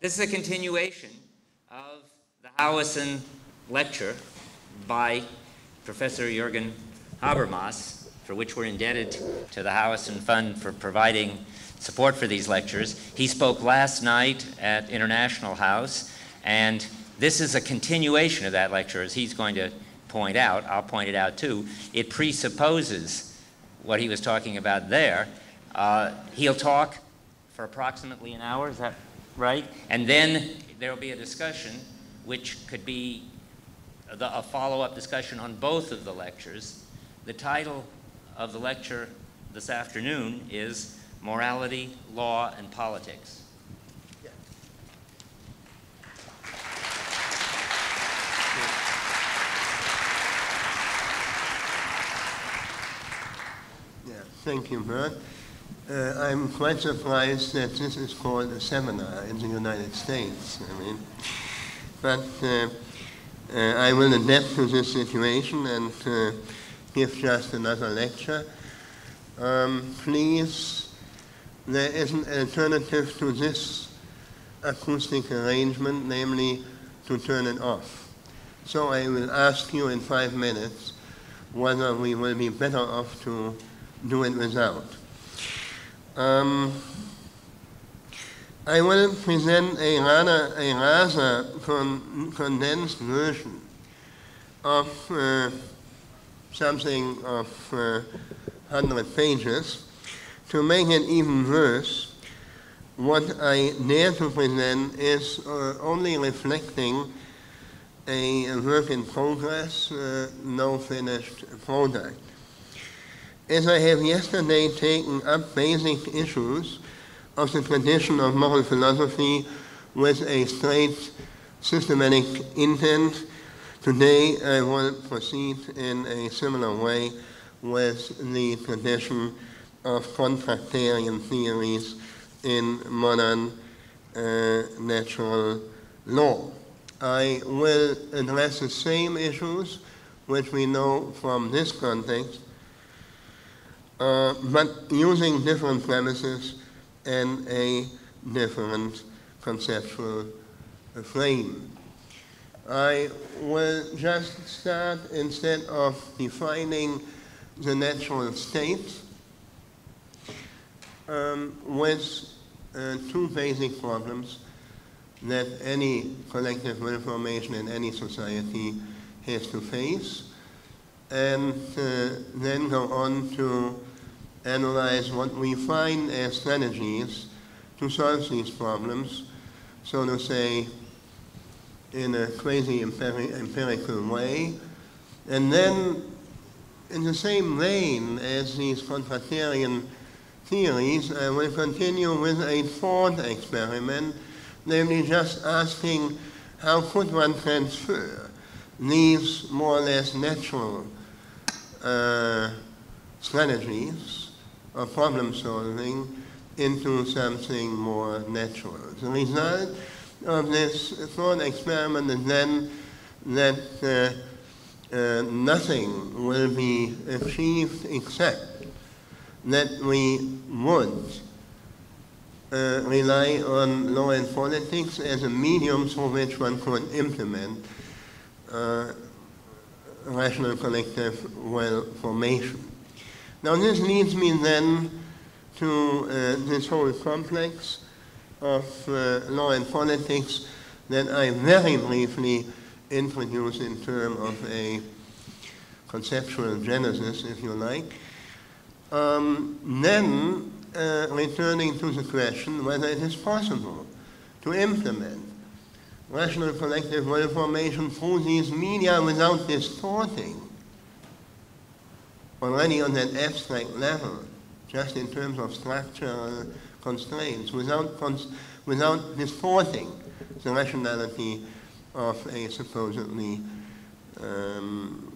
This is a continuation of the Howison lecture by Professor Jürgen Habermas, for which we're indebted to the Howison Fund for providing support for these lectures. He spoke last night at International House, and this is a continuation of that lecture, as he's going to point out. I'll point it out too. It presupposes what he was talking about there. Uh, he'll talk for approximately an hour, is that right? And then there will be a discussion, which could be the, a follow up discussion on both of the lectures. The title of the lecture this afternoon is Morality, Law, and Politics. Yeah, thank you, Bert. Uh, I'm quite surprised that this is called a seminar in the United States. I mean, but uh, uh, I will adapt to this situation and uh, give just another lecture. Um, please, there is an alternative to this acoustic arrangement, namely to turn it off. So I will ask you in five minutes whether we will be better off to do it without. Um, I will present a rather, a rather con condensed version of uh, something of uh, 100 pages. To make it even worse, what I dare to present is uh, only reflecting a work in progress, uh, no finished product. As I have yesterday taken up basic issues of the tradition of moral philosophy with a straight systematic intent, today I will proceed in a similar way with the tradition of contractarian theories in modern uh, natural law. I will address the same issues which we know from this context uh, but using different premises and a different conceptual frame. I will just start instead of defining the natural state um, with uh, two basic problems that any collective will formation in any society has to face, and uh, then go on to analyze what we find as strategies to solve these problems, so to say, in a crazy empiri empirical way. And then, in the same vein as these contractarian theories, I will continue with a thought experiment, namely just asking how could one transfer these more or less natural uh, strategies of problem solving into something more natural. The result of this thought experiment is then that uh, uh, nothing will be achieved except that we would uh, rely on law and politics as a medium through which one could implement uh, rational collective will formation. Now this leads me then to uh, this whole complex of uh, law and politics that I very briefly introduce in terms of a conceptual genesis, if you like. Um, then uh, returning to the question whether it is possible to implement rational collective will formation through these media without distorting already on that abstract level, just in terms of structural constraints, without, cons without distorting the rationality of a supposedly um,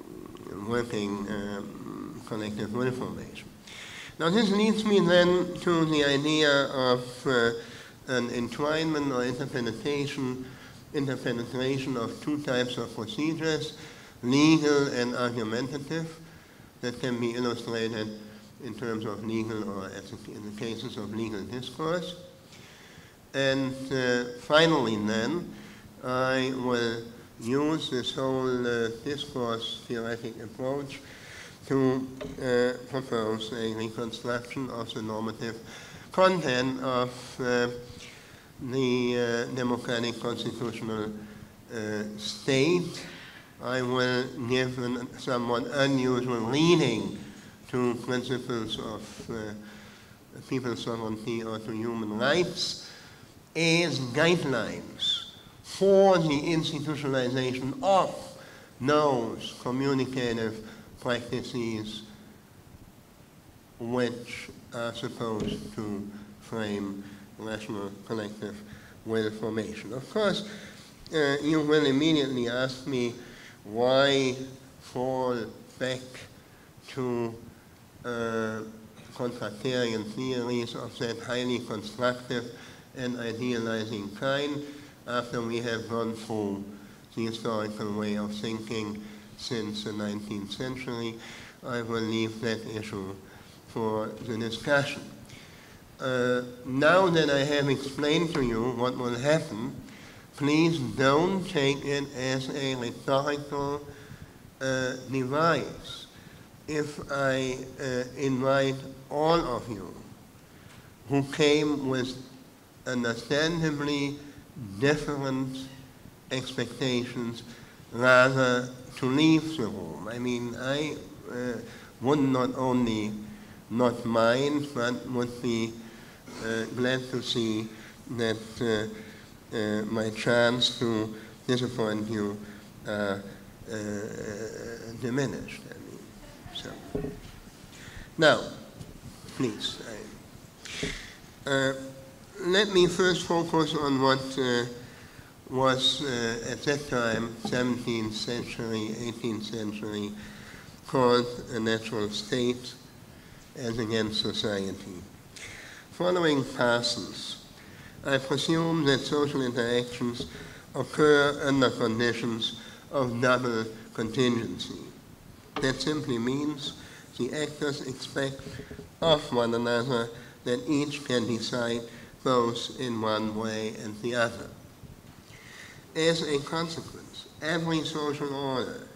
working um, collective will formation. Now this leads me then to the idea of uh, an entwinement or interpenetration, interpenetration of two types of procedures, legal and argumentative that can be illustrated in terms of legal or in the cases of legal discourse. And uh, finally, then, I will use this whole uh, discourse theoretic approach to uh, propose a reconstruction of the normative content of uh, the uh, democratic constitutional uh, state. I will give a somewhat unusual reading to principles of uh, people's sovereignty or to human rights as guidelines for the institutionalization of those communicative practices which are supposed to frame rational collective will formation. Of course, uh, you will immediately ask me why fall back to uh, contractarian theories of that highly constructive and idealizing kind after we have gone through the historical way of thinking since the 19th century. I will leave that issue for the discussion. Uh, now that I have explained to you what will happen, please don't take it as a rhetorical uh, device. If I uh, invite all of you who came with understandably different expectations rather to leave the room. I mean, I uh, would not only not mind, but would be uh, glad to see that uh, my chance to disappoint you uh, uh, diminished. I mean, so now, please. I, let me first focus on what was uh, at that time, 17th century, 18th century, called a natural state as against society. Following Parsons, I presume that social interactions occur under conditions of double contingency. That simply means the actors expect of one another that each can decide both in one way and the other. As a consequence, every social order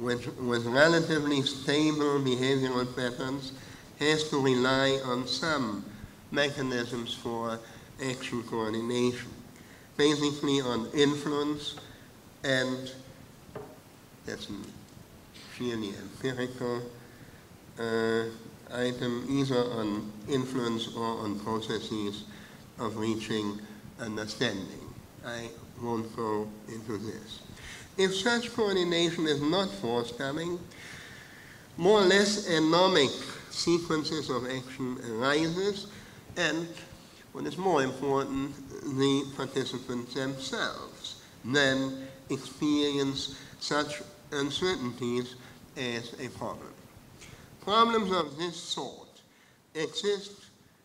with, with relatively stable behavioral patterns has to rely on some mechanisms for action coordination, basically on influence and that's purely empirical uh, item, either on influence or on processes of reaching understanding. I won't go into this. If such coordination is not forthcoming, more or less anomic sequences of action arises, and what is more important, the participants themselves then experience such uncertainties as a problem. Problems of this sort exist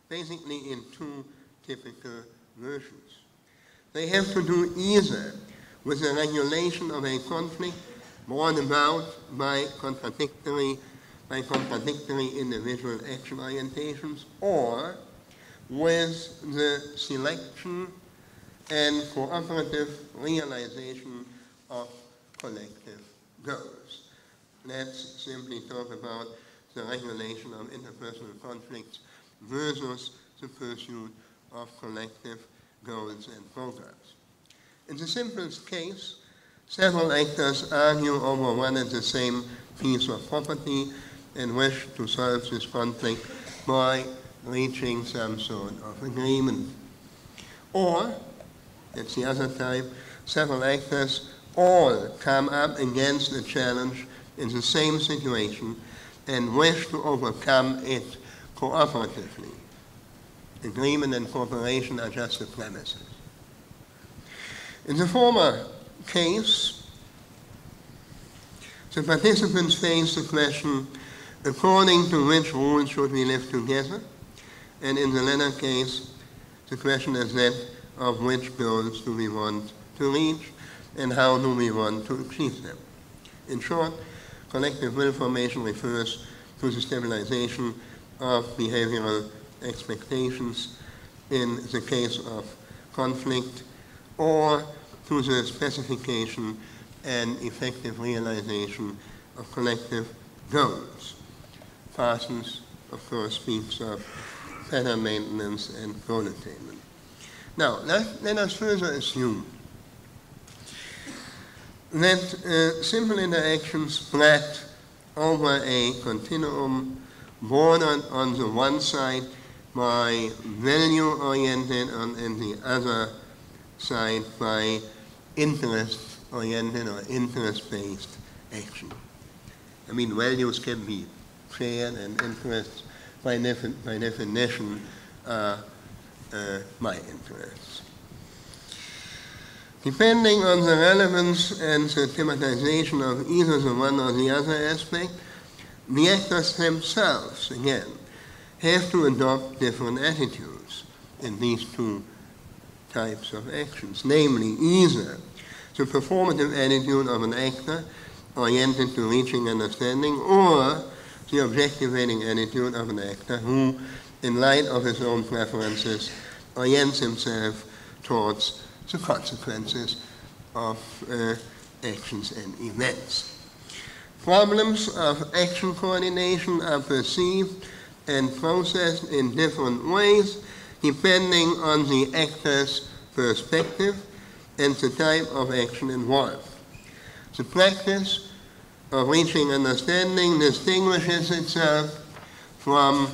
basically in two typical versions. They have to do either with the regulation of a conflict brought about by contradictory, by contradictory individual action orientations or with the selection and cooperative realization of collective goals. Let's simply talk about the regulation of interpersonal conflicts versus the pursuit of collective goals and programs. In the simplest case, several actors argue over one and the same piece of property and wish to solve this conflict by reaching some sort of agreement. Or, that's the other type, several actors all come up against a challenge in the same situation and wish to overcome it cooperatively agreement and cooperation are just the premises. In the former case, the participants face the question according to which rules should we live together, and in the latter case, the question is that of which goals do we want to reach and how do we want to achieve them. In short, collective will formation refers to the stabilization of behavioral expectations in the case of conflict or to the specification and effective realization of collective goals. Parsons, of course, speaks of pattern maintenance and attainment. Now, let, let us further assume that uh, simple interactions spread over a continuum bordered on the one side by value-oriented and on the other side by interest-oriented or interest-based action. I mean, values can be shared and interests by, by definition are uh, my interests. Depending on the relevance and the thematization of either the one or the other aspect, the actors themselves, again, have to adopt different attitudes in these two types of actions, namely either the performative attitude of an actor oriented to reaching understanding or the objectivating attitude of an actor who, in light of his own preferences, orients himself towards the consequences of uh, actions and events. Problems of action coordination are perceived and processed in different ways depending on the actor's perspective and the type of action involved. The practice of reaching understanding distinguishes itself from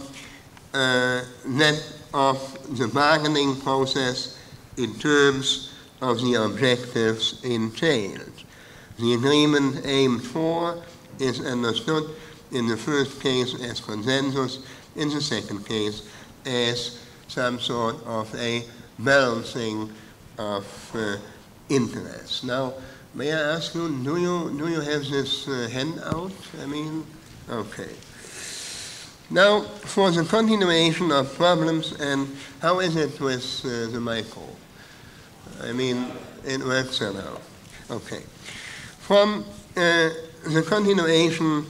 uh, that of the bargaining process in terms of the objectives entailed. The agreement aimed for is understood in the first case as consensus, in the second case as some sort of a balancing of uh, interests. Now, may I ask you, do you, do you have this uh, handout? I mean, okay. Now, for the continuation of problems, and how is it with uh, the micro? I mean, it works now. Okay. From uh, the continuation,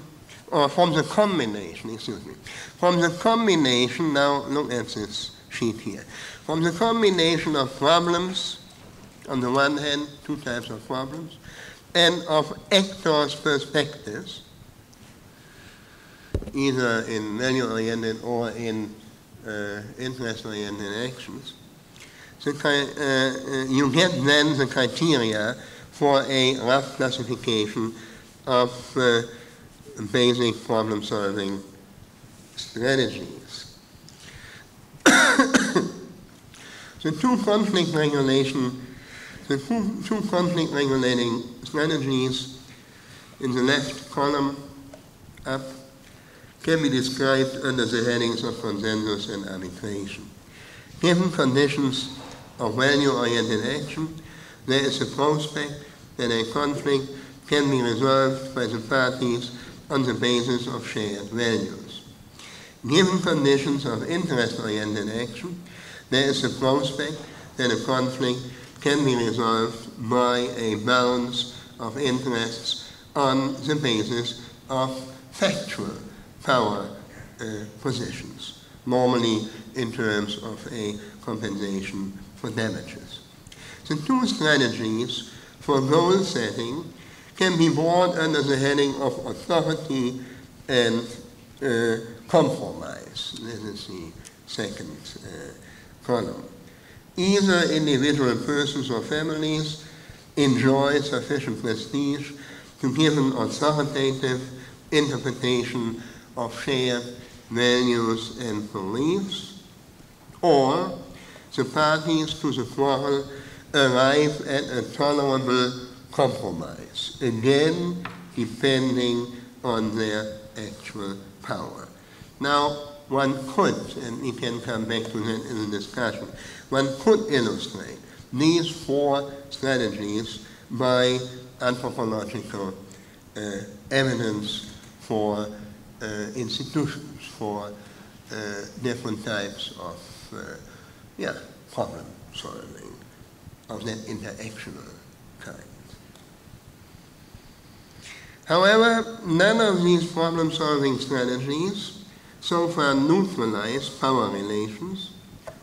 or from the combination, excuse me, from the combination, now look at this sheet here, from the combination of problems, on the one hand, two types of problems, and of actors' perspectives, either in value-oriented or in uh, interest-oriented actions, the, uh, uh, you get then the criteria for a rough classification of uh, basic problem-solving strategies. the two conflict regulation, the two, two conflict regulating strategies in the left column up can be described under the headings of consensus and arbitration. Given conditions of value-oriented action, there is a prospect that a conflict can be resolved by the parties on the basis of shared values. Given conditions of interest-oriented action, there is a prospect that a conflict can be resolved by a balance of interests on the basis of factual power uh, positions, normally in terms of a compensation for damages. The two strategies for goal setting can be brought under the heading of authority and uh, compromise. This is the second uh, column. Either individual persons or families enjoy sufficient prestige to give an authoritative interpretation of shared values and beliefs, or the parties to the quarrel arrive at a tolerable compromise, again depending on their actual power. Now, one could, and we can come back to that in the discussion, one could illustrate these four strategies by anthropological uh, evidence for uh, institutions, for uh, different types of uh, yeah, problem solving of that interactional kind. However, none of these problem solving strategies so far neutralize power relations.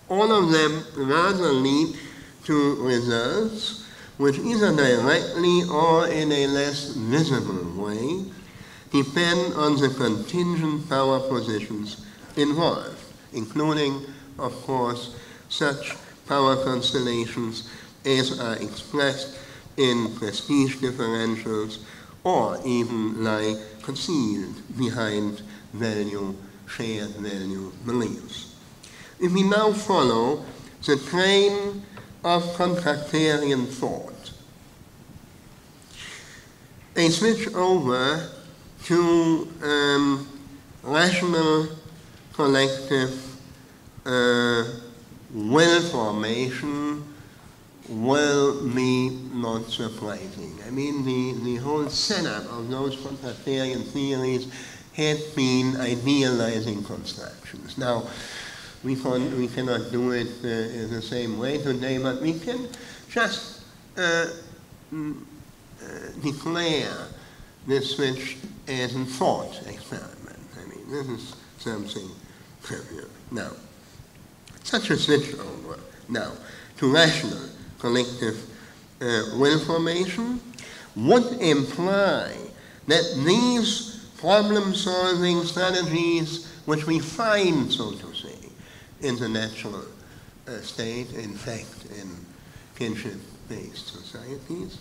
All of them rather lead to results which either directly or in a less visible way depend on the contingent power positions involved, including, of course, such power constellations as are expressed in prestige differentials or even lie concealed behind value, shared value beliefs. If we now follow the train of contractarian thought, a switch over to um, rational collective uh, will formation will be not surprising. I mean, the, the whole setup of those contractarian theories had been idealizing constructions. Now, we, can, we cannot do it uh, in the same way today, but we can just uh, mm, uh, declare this switch as a thought experiment. I mean, this is something trivial. Now, such a switch over now to rational collective uh, will formation would imply that these problem-solving strategies which we find, so to in natural uh, state, in fact, in kinship-based societies,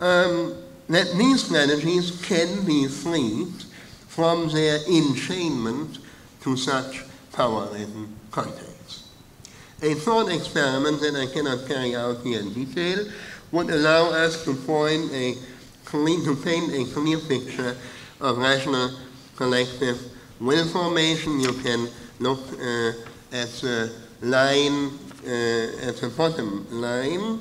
um, that these strategies can be freed from their enchainment to such power-ridden contexts. A thought experiment that I cannot carry out here in detail would allow us to point a clean, to paint a clear picture of rational collective will formation. You can look uh, at the line, uh, at the bottom line.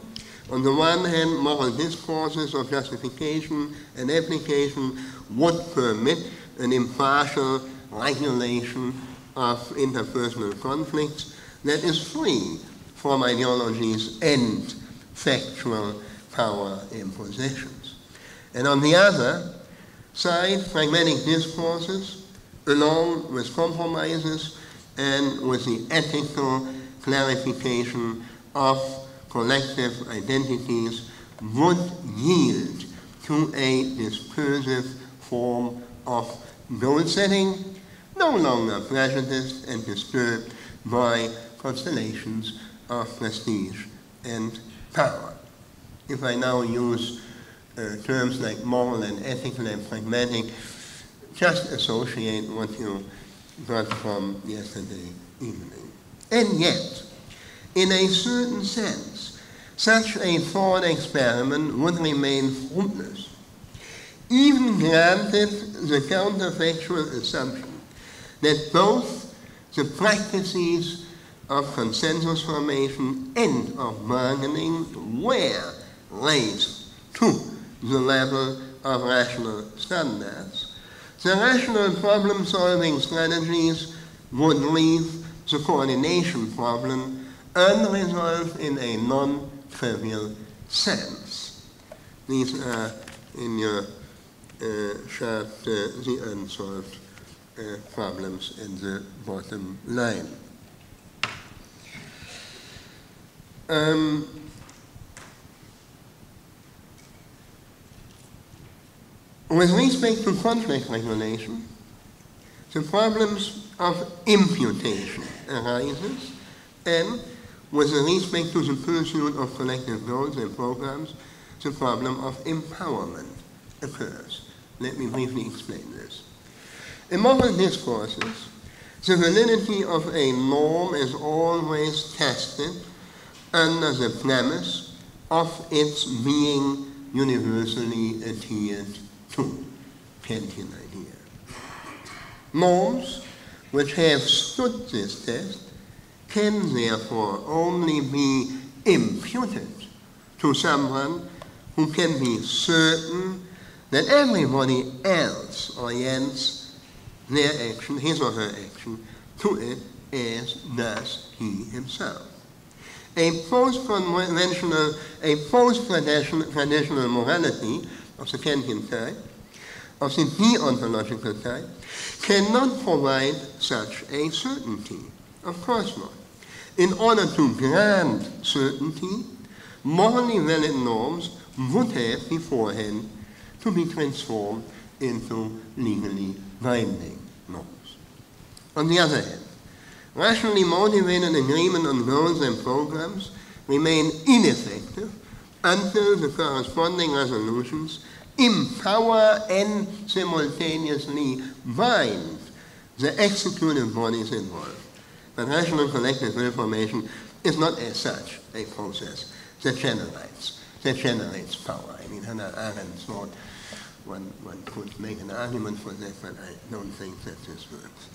On the one hand, moral discourses of justification and application would permit an impartial regulation of interpersonal conflicts that is free from ideologies and factual power impositions. And on the other side, pragmatic discourses, along with compromises and with the ethical clarification of collective identities, would yield to a discursive form of goal setting, no longer prejudiced and disturbed by constellations of prestige and power. If I now use uh, terms like moral and ethical and pragmatic, just associate what you got from yesterday evening. And yet, in a certain sense, such a thought experiment would remain fruitless, even granted the counterfactual assumption that both the practices of consensus formation and of bargaining were raised to the level of rational standards. The rational problem solving strategies would leave the coordination problem unresolved in a non trivial sense. These are in your uh, The Unsolved uh, problems in the bottom line. Um, with respect to conflict regulation, the problems of imputation arises, and with respect to the pursuit of collective goals and programs, the problem of empowerment occurs. Let me briefly explain this. In moral discourses, the validity of a norm is always tested under the premise of its being universally adhered Kantian idea. Norms which have stood this test can therefore only be imputed to someone who can be certain that everybody else orients their action, his or her action, to it as does he himself. A post-conventional, a post-traditional morality of the Kantian type, of the deontological type, cannot provide such a certainty. Of course not. in order to grant certainty, morally valid norms would have beforehand to be transformed into legally binding norms. On the other hand, rationally motivated agreement on goals and programs remain ineffective until the corresponding resolutions empower and simultaneously bind the executive bodies involved. But rational collective will formation is not as such a process that generates, that generates power. I mean, Hannah Arendt thought one, one could make an argument for that, but I don't think that this works.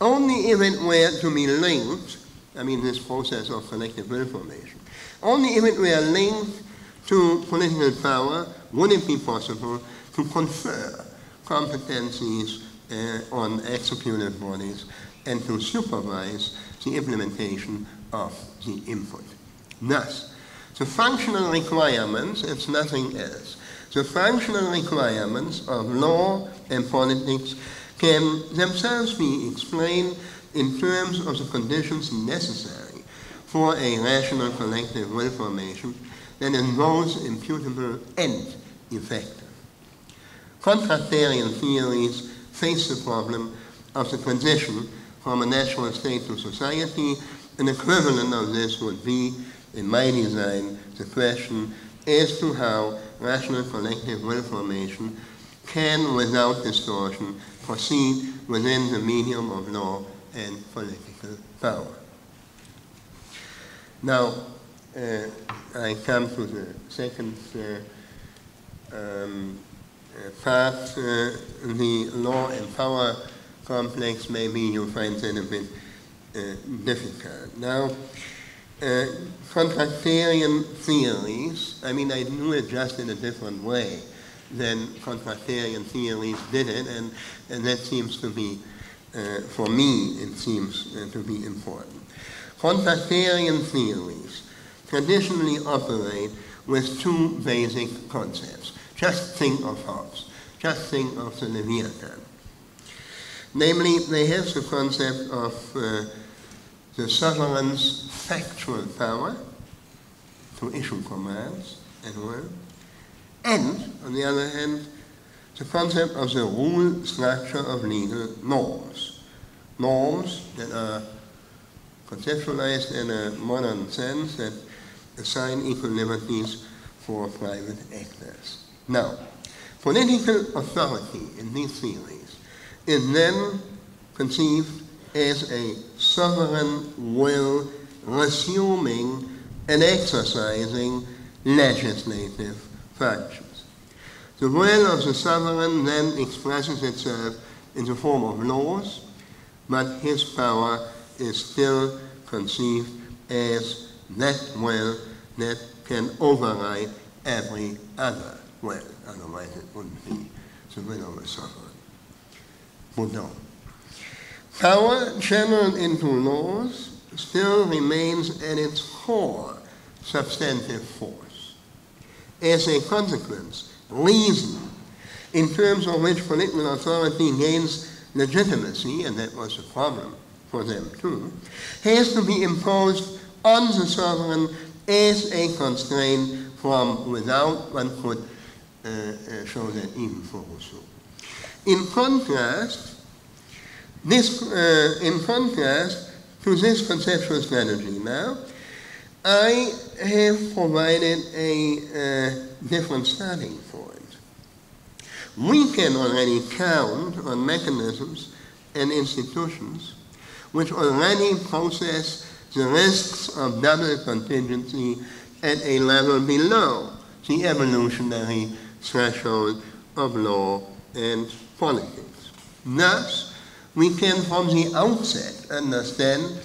Only if it were to be linked, I mean, this process of collective will formation, only if it were linked to political power would it be possible to confer competencies uh, on executive bodies and to supervise the implementation of the input. Thus, the functional requirements, it's nothing else. The functional requirements of law and politics can themselves be explained in terms of the conditions necessary for a rational collective will formation that is both imputable and effective. Contractarian theories face the problem of the transition from a natural state to society. An equivalent of this would be, in my design, the question as to how rational collective will formation can, without distortion, proceed within the medium of law and political power. Now, I come to the second uh, um, uh, part, uh, the law and power complex. Maybe you find that a bit uh, difficult. Now, uh, contractarian theories, I mean, I do it just in a different way than contractarian theories did it, and, and that seems to be, uh, for me, it seems uh, to be important. Contractarian theories traditionally operate with two basic concepts. Just think of Hobbes. Just think of the Leviathan. Namely, they have the concept of uh, the sovereign's factual power to issue commands and will, and, on the other hand, the concept of the rule structure of legal norms. Norms that are conceptualized in a modern sense that assign equal liberties for private actors. Now, political authority in these theories is then conceived as a sovereign will resuming and exercising legislative functions. The will of the sovereign then expresses itself in the form of laws, but his power is still conceived as that will that can override every other will, otherwise it wouldn't be the will of a sovereign. But no. Power channeled into laws still remains at its core substantive force. As a consequence, reason, in terms of which political authority gains legitimacy, and that was a problem for them too, has to be imposed on the sovereign as a constraint from without, one could uh, uh, show that for Rousseau. In contrast, this, uh, in contrast to this conceptual strategy now, I have provided a uh, different starting point. We can already count on mechanisms and institutions which already process the risks of double contingency at a level below the evolutionary threshold of law and politics. Thus, we can from the outset understand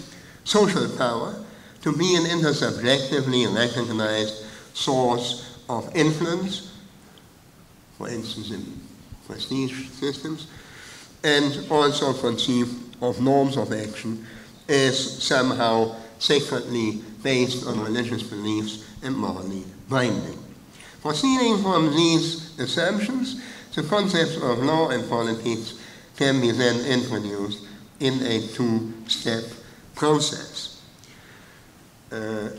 social power to be an intersubjectively recognized source of influence, for instance in prestige systems, and also conceive of norms of action as somehow sacredly based on religious beliefs and morally binding. Proceeding from these assumptions, the concepts of law and politics can be then introduced in a two-step process. uh,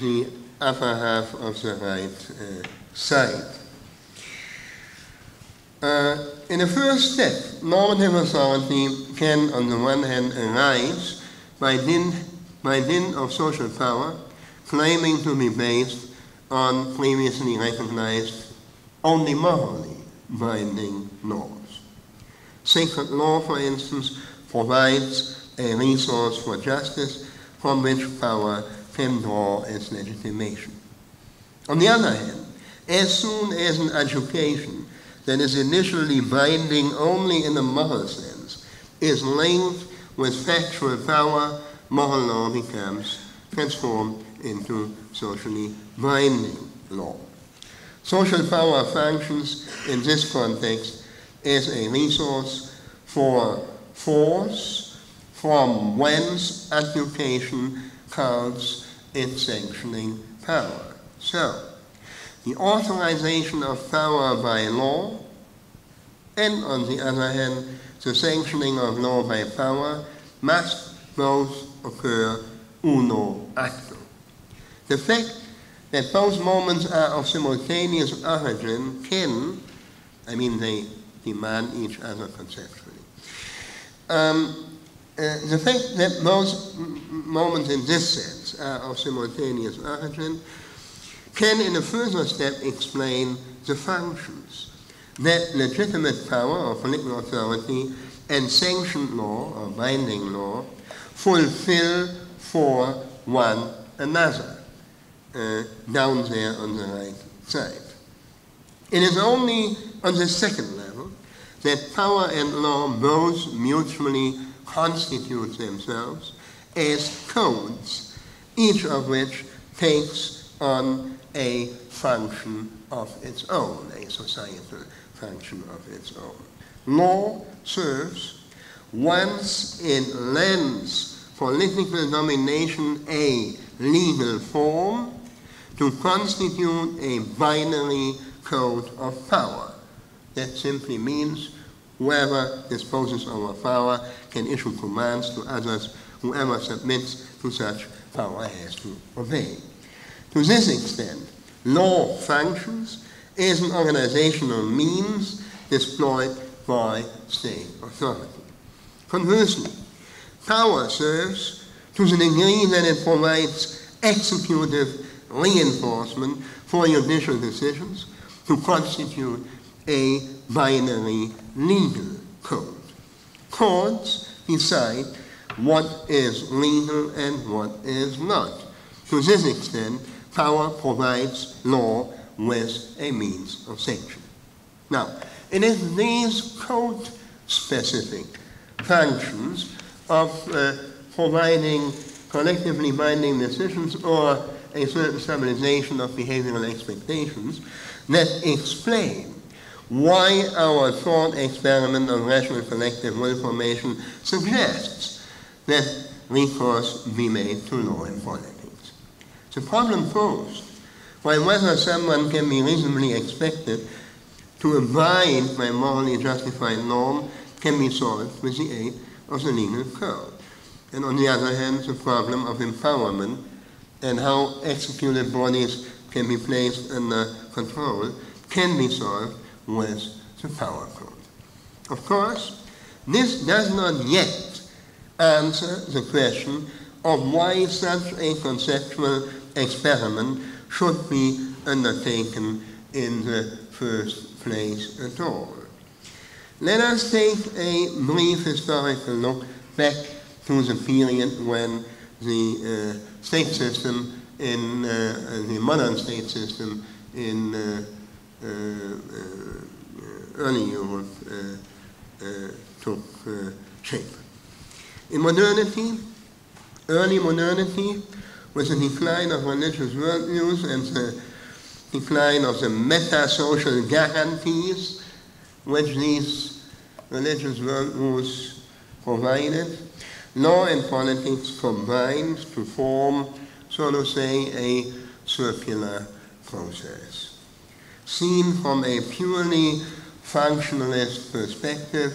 the upper half of the right uh, side. Uh, in the first step, normative authority can, on the one hand, arise by dint, by dint of social power, claiming to be based on previously recognized only morally binding norms. Sacred law, for instance, provides a resource for justice from which power can draw its legitimation. On the other hand, as soon as an education that is initially binding only in the moral sense is linked with factual power, moral law becomes transformed into socially binding law. Social power functions in this context as a resource for force from whence occupation counts its sanctioning power. So, the authorization of power by law, and on the other hand, the sanctioning of law by power must both occur uno acto. The fact that both moments are of simultaneous origin can, I mean, they demand each other conceptually. Um, uh, the fact that both moments in this sense are of simultaneous origin can, in a further step, explain the functions that legitimate power or political authority and sanctioned law or binding law fulfill for one another uh, down there on the right side. It is only on the second level that power and law both mutually constitute themselves as codes, each of which takes on a function of its own, a societal function of its own. Law serves, once it lends political domination a legal form, to constitute a binary code of power. That simply means whoever disposes over power can issue commands to others. Whoever submits to such power has to obey. To this extent, law functions as an organizational means deployed by state authority. Conversely, power serves to the degree that it provides executive reinforcement for judicial decisions to constitute a binary legal code. Courts decide what is legal and what is not. To this extent, power provides law with a means of sanction. Now, it is these code specific functions of uh, providing collectively binding decisions or a certain stabilization of behavioral expectations that explain why our thought experiment on rational collective will formation suggests that recourse be made to law in politics. The problem posed by whether someone can be reasonably expected to abide by morally justified norm can be solved with the aid of the legal code. And on the other hand, the problem of empowerment and how executive bodies can be placed under control can be solved with the power code. Of course, this does not yet answer the question of why such a conceptual experiment should be undertaken in the first place at all. Let us take a brief historical look back to the period when the uh, state system in uh, the modern state system in uh, uh, uh early Europe uh, took shape. In modernity, early modernity, with the decline of religious worldviews and the decline of the meta-social guarantees which these religious worldviews provided, law and politics combined to form, so to say, a circular process. Seen from a purely functionalist perspective,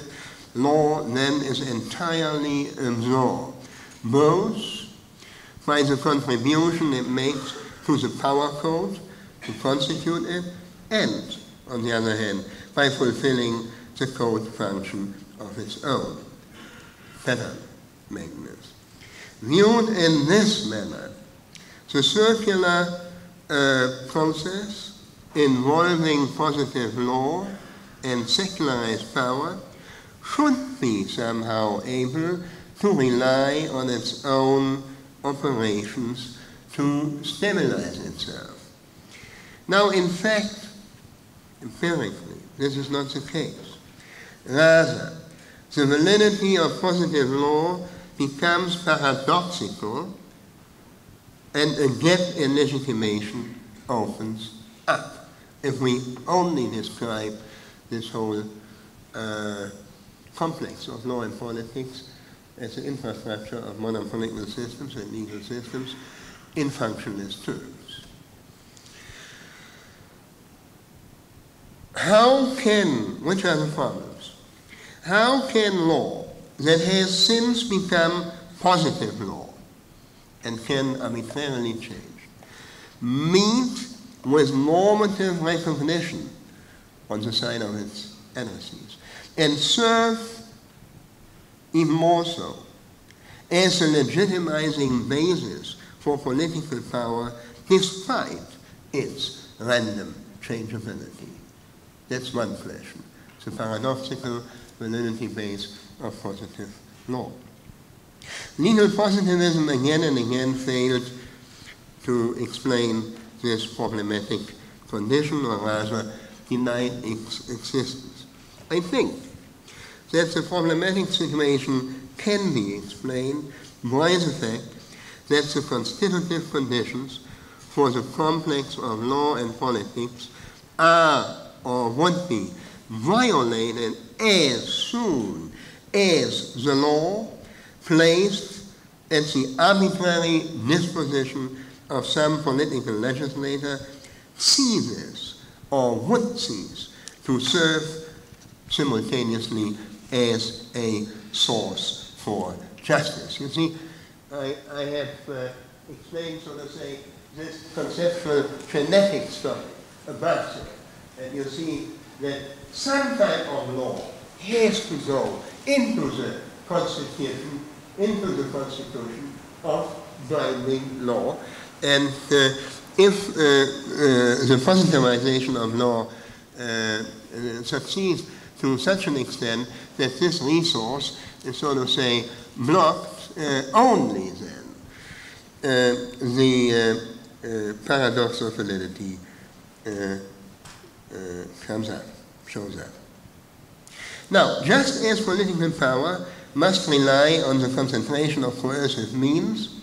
law then is entirely absorbed, both by the contribution it makes to the power code to constitute it, and, on the other hand, by fulfilling the code function of its own. Pattern making Viewed in this manner, the circular uh, process involving positive law and secularized power should be somehow able to rely on its own operations to stabilize itself. Now, in fact, empirically, this is not the case. Rather, the validity of positive law becomes paradoxical and a gap in legitimation opens up if we only describe this whole uh, complex of law and politics as an infrastructure of modern political systems and legal systems in functionalist terms. How can, which are the problems? How can law that has since become positive law and can arbitrarily change meet with normative recognition on the side of its adversaries and serve even more so as a legitimizing basis for political power despite its random changeability. That's one question. The paradoxical validity base of positive law. Legal positivism again and again failed to explain this problematic condition, or rather denied its existence. I think that the problematic situation. Can be explained by the fact that the constitutive conditions for the complex of law and politics are or would be violated as soon as the law placed at the arbitrary disposition of some political legislator ceases or would cease to serve simultaneously as a source for justice. You see, I, I have uh, explained, so to say, this conceptual genetic story about it. And you see that some type of law has to go into the constitution, into the constitution of binding law. And uh, if uh, uh, the positivization of law uh, uh, succeeds to such an extent that this resource is sort of say blocked uh, only then uh, the uh, uh, paradox of validity comes up, shows up. Now, just as political power must rely on the concentration of coercive means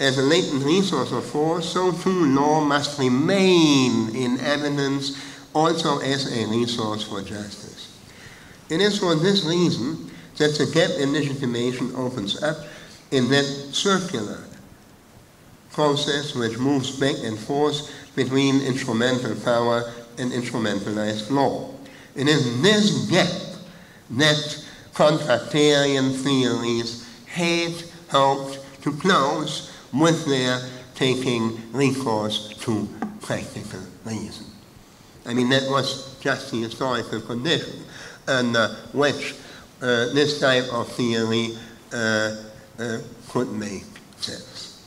as a latent resource of force, so too law must remain in evidence also as a resource for justice. It is for this reason that the gap in legitimation opens up in that circular process which moves back and forth between instrumental power and instrumentalized law. It is this gap that contractarian theories had hoped to close with their taking recourse to practical reason. I mean, that was just the historical condition under which uh, this type of theory uh, uh, could make sense.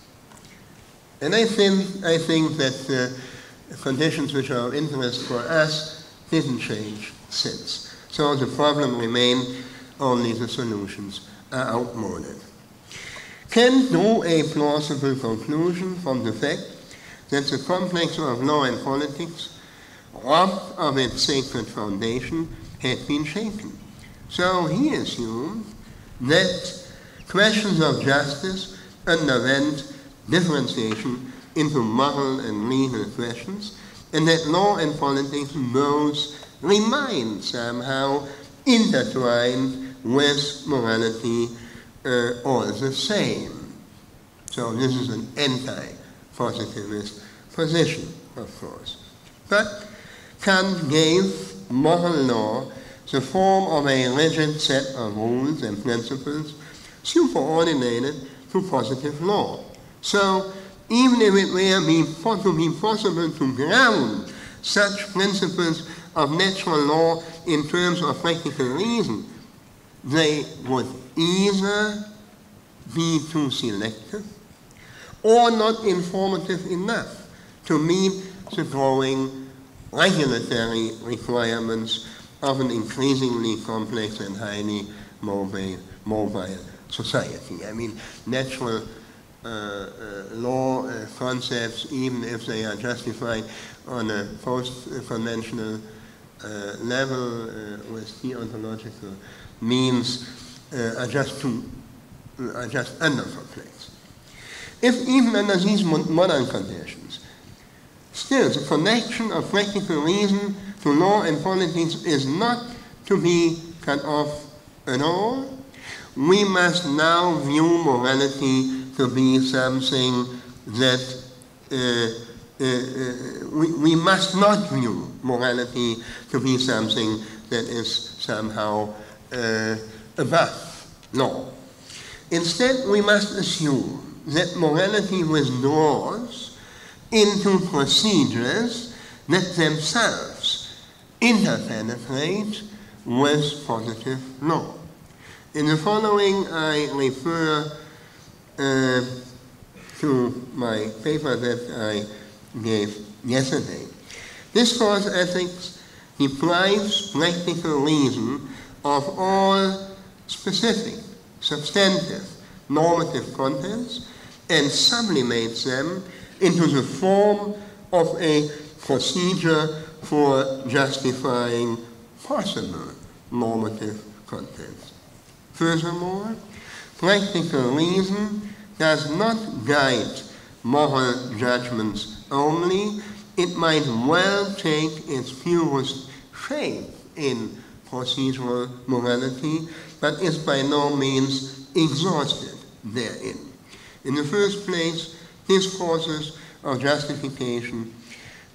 And I think, I think that the conditions which are of interest for us didn't change since. So the problem remains, only the solutions are outmoded. Kant draw a plausible conclusion from the fact that the complex of law and politics, robbed of its sacred foundation, had been shaken. So he assumed that questions of justice underwent differentiation into moral and legal questions, and that law and politics rose remain somehow intertwined with morality uh, all the same. So this is an anti-positivist position, of course. But Kant gave moral law the form of a rigid set of rules and principles superordinated to positive law. So even if it were be, to be possible to ground such principles of natural law in terms of practical reason, they would either be too selective or not informative enough to meet the growing regulatory requirements of an increasingly complex and highly mobile, mobile society. I mean, natural uh, uh, law uh, concepts, even if they are justified on a post-conventional uh, level uh, with deontological means, uh, are just too, are just under complex. If even under these modern conditions, still the connection of practical reason to law and politics is not to be cut off at all, we must now view morality to be something that uh, uh, uh, we, we must not view morality to be something that is somehow uh, above law. Instead, we must assume that morality withdraws into procedures that themselves interpenetrate with positive law. In the following, I refer uh, to my paper that I gave yesterday. This Discourse ethics deprives practical reason of all specific, substantive, normative contents and sublimates them into the form of a procedure for justifying possible normative contents. Furthermore, practical reason does not guide moral judgments only, it might well take its purest shape in procedural morality, but is by no means exhausted therein. In the first place, discourses of justification,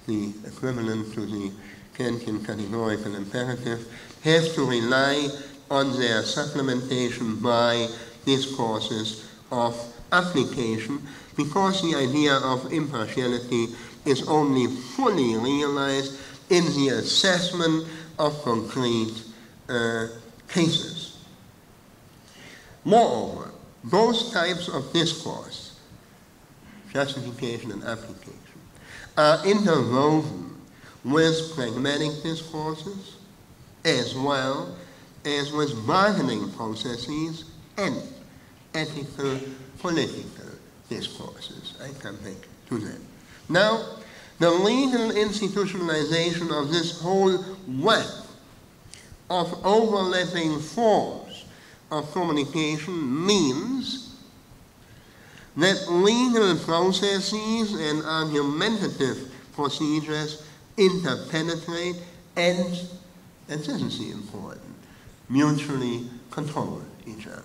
the equivalent to the Kantian categorical imperative, have to rely on their supplementation by discourses of application because the idea of impartiality is only fully realized in the assessment of concrete uh, cases. Moreover, both types of discourse, justification and application, are interwoven with pragmatic discourses as well as with bargaining processes and ethical political discourses. I come back to that. Now, the legal institutionalization of this whole web of overlapping forms of communication means that legal processes and argumentative procedures interpenetrate and, and this is the important, mutually control each other.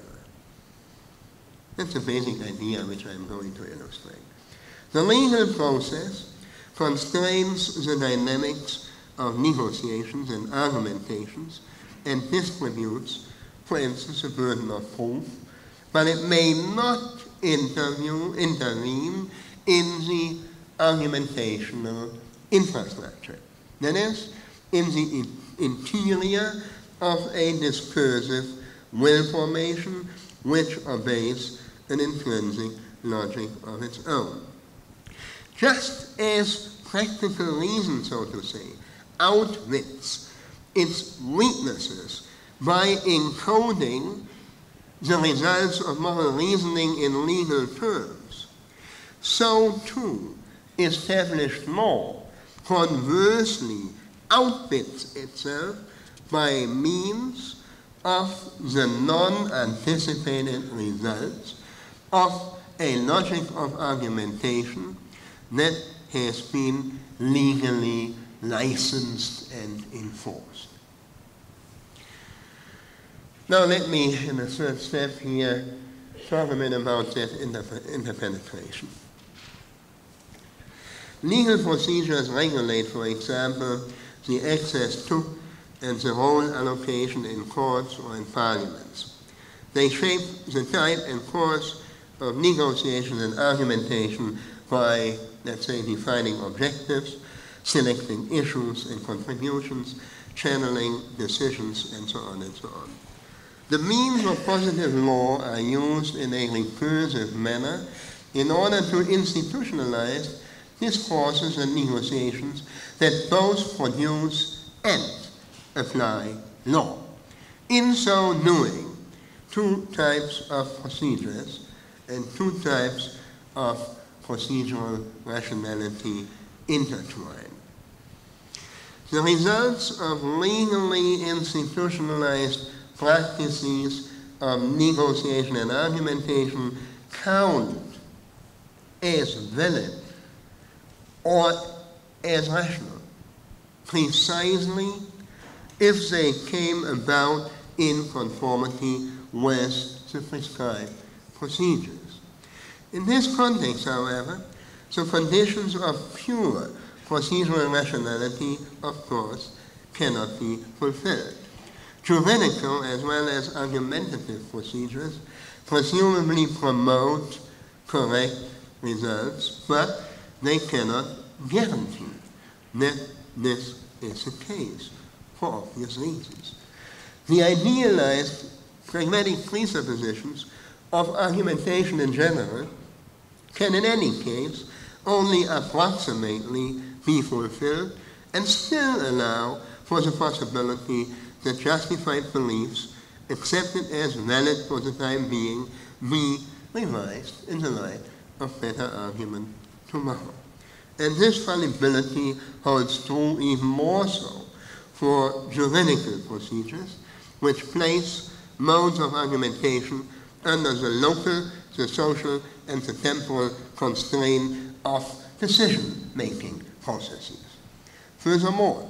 That's the basic idea which I'm going to illustrate. The legal process constrains the dynamics of negotiations and argumentations and distributes, for instance, the burden of proof, but it may not interview, intervene in the argumentational infrastructure. That is, in the interior of a discursive will formation which obeys an intrinsic logic of its own. Just as practical reason, so to say, outwits its weaknesses by encoding the results of moral reasoning in legal terms, so too established law conversely outfits itself by means of the non-anticipated results of a logic of argumentation that has been legally licensed and enforced. Now let me, in the third step here, talk a minute about that interpenetration. Legal procedures regulate, for example, the access to and the role allocation in courts or in parliaments. They shape the type and course of negotiation and argumentation by, let's say, defining objectives, selecting issues and contributions, channeling decisions, and so on and so on. The means of positive law are used in a recursive manner in order to institutionalize discourses and negotiations that both produce and apply law. In so doing, two types of procedures and two types of procedural rationality intertwine. The results of legally institutionalized practices of negotiation and argumentation count as valid or as rational, precisely if they came about in conformity with the prescribed procedures. In this context, however, the conditions of pure procedural rationality, of course, cannot be fulfilled. Juridical as well as argumentative procedures presumably promote correct results, but they cannot guarantee that this is the case for obvious reasons. The idealized pragmatic presuppositions of argumentation in general can in any case only approximately be fulfilled and still allow for the possibility that justified beliefs accepted as valid for the time being be revised in the light of better argument tomorrow. And this fallibility holds true even more so for juridical procedures, which place modes of argumentation under the local, the social, and the temporal constraint of decision-making processes. Furthermore,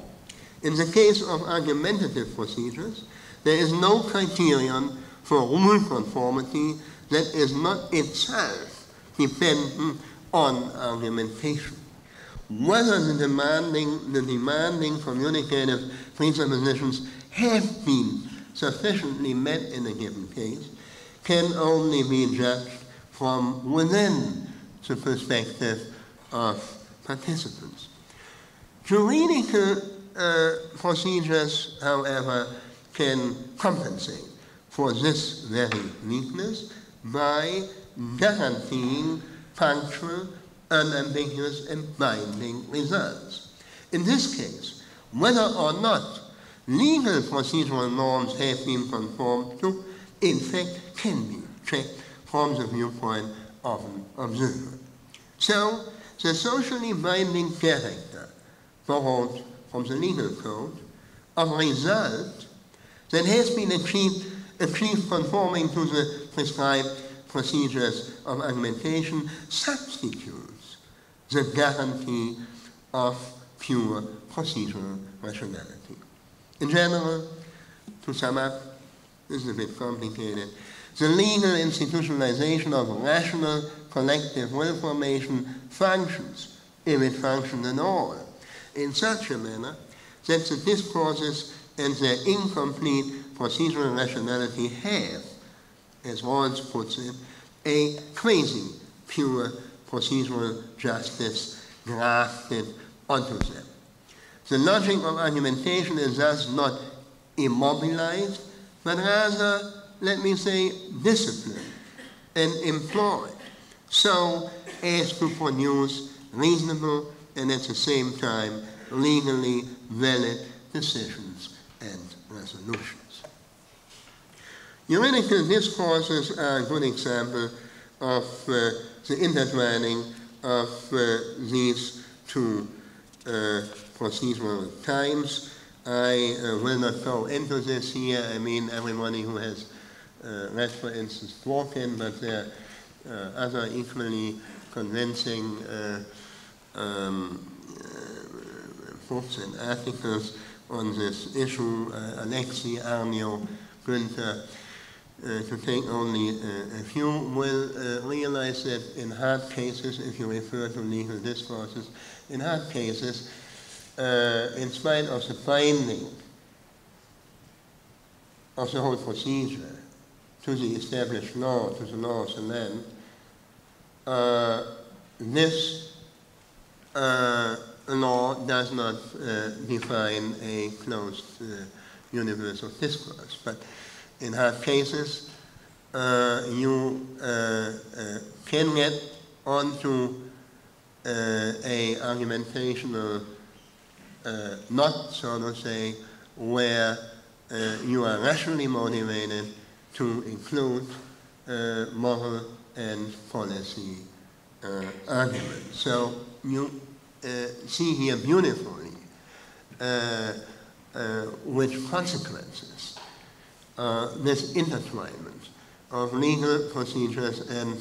in the case of argumentative procedures, there is no criterion for rule conformity that is not itself dependent on argumentation. Whether the demanding, the demanding communicative presuppositions have been sufficiently met in a given case can only be judged from within the perspective of participants. Juridical uh, procedures, however, can compensate for this very weakness by guaranteeing punctual, unambiguous, and binding results. In this case, whether or not legal procedural norms have been conformed to, in fact, can be checked from the viewpoint of an observer. So, the socially binding character borrowed from the legal code of result that has been achieved, achieved conforming to the prescribed procedures of argumentation substitutes the guarantee of pure procedural rationality. In general, to sum up, this is a bit complicated, the legal institutionalization of rational collective will formation functions, if it functions at all, in such a manner that the discourses and their incomplete procedural rationality have, as Rawls puts it, a quasi pure procedural justice grafted onto them. The logic of argumentation is thus not immobilized, but rather, let me say, disciplined and employed so as to produce reasonable and at the same time legally valid decisions and resolutions. Juridical discourses are a good example of uh, the intertwining of uh, these two uh, procedural times. I uh, will not go into this here. I mean, everybody who has uh, read, for instance, Dworkin, but there are other equally convincing um, books and articles on this issue, uh, Alexy, Aarnio, Günther, uh, to take only uh, a few, will uh, realize that in hard cases, if you refer to legal discourses, in hard cases, uh, in spite of the finding of the whole procedure to the established law, to the law of the land, uh, this uh, law does not uh, define a closed uh, universe of discourse, but in hard cases, uh, you uh, uh, can get onto uh, a argumentational uh, not, so to say, where uh, you are rationally motivated to include uh, moral and policy uh, arguments. So uh, see here beautifully which consequences uh, this intertwinement of legal procedures and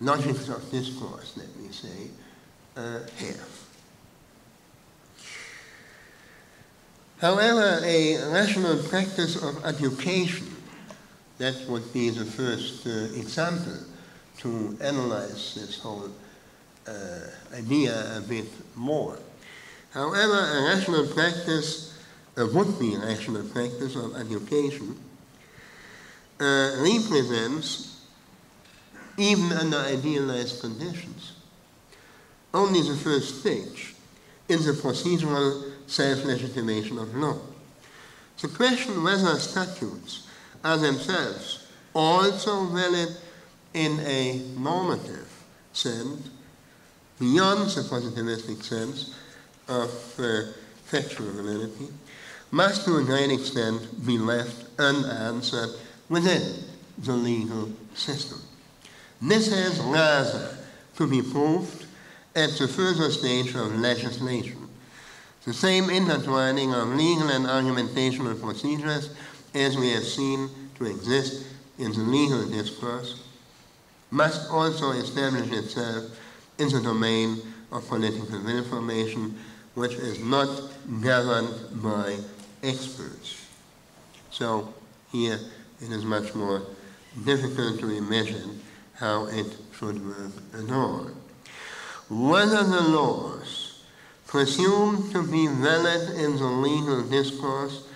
logics of discourse, let me say, uh, have. However, a rational practice of education, that would be the first uh, example to analyze this whole idea a bit more. However, a rational practice, a would-be rational practice of education, uh, represents, even under idealized conditions, only the first stage in the procedural self-legitimation of law. The question whether statutes are themselves also valid in a normative sense, beyond the positivistic sense of uh, factual validity, must to a great extent be left unanswered within the legal system. This has rather to be proved at the further stage of legislation. The same intertwining of legal and argumentational procedures as we have seen to exist in the legal discourse must also establish itself in the domain of political will which is not governed by experts. So here it is much more difficult to imagine how it should work at all. Whether the laws presumed to be valid in the legal discourse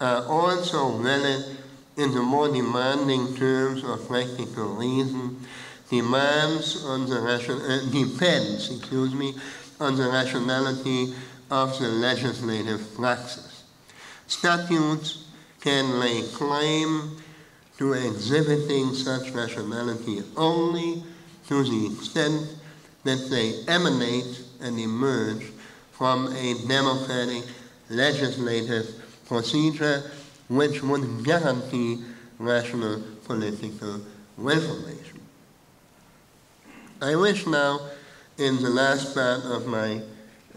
are also valid in the more demanding terms of practical reason demands on the ration, uh, depends, excuse me, on the rationality of the legislative praxis. Statutes can lay claim to exhibiting such rationality only to the extent that they emanate and emerge from a democratic legislative procedure which would guarantee rational political will formation. I wish now, in the last part of my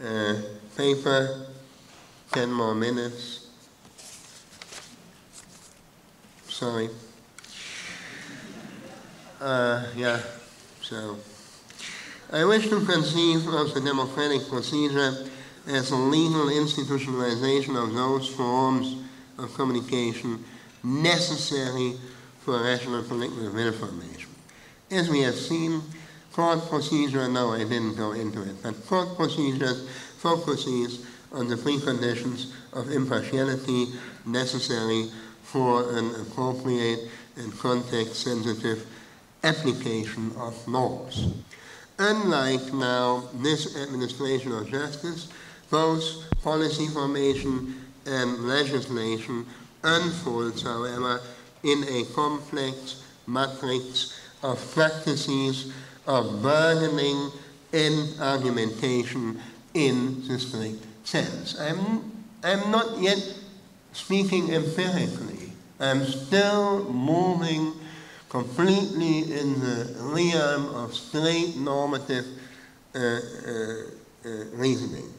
uh, paper, 10 more minutes. Sorry. Uh, yeah, so. I wish to conceive of the democratic procedure as a legal institutionalization of those forms of communication necessary for rational political will formation. As we have seen, court procedure, no, I didn't go into it, but court procedures focuses on the preconditions of impartiality necessary for an appropriate and context-sensitive application of laws. Unlike now this administration of justice, both policy formation and legislation unfolds, however, in a complex matrix of practices of bargaining and argumentation in the strict sense. I'm, I'm not yet speaking empirically. I'm still moving completely in the realm of straight normative uh, uh, uh, reasoning.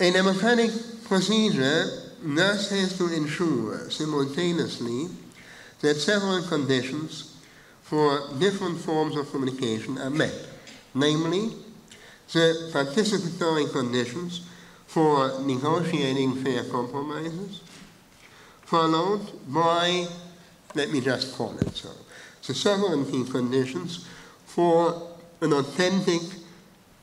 A democratic procedure thus has to ensure simultaneously that several conditions for different forms of communication are met, namely the participatory conditions for negotiating fair compromises, followed by let me just call it so. The sovereignty conditions for an authentic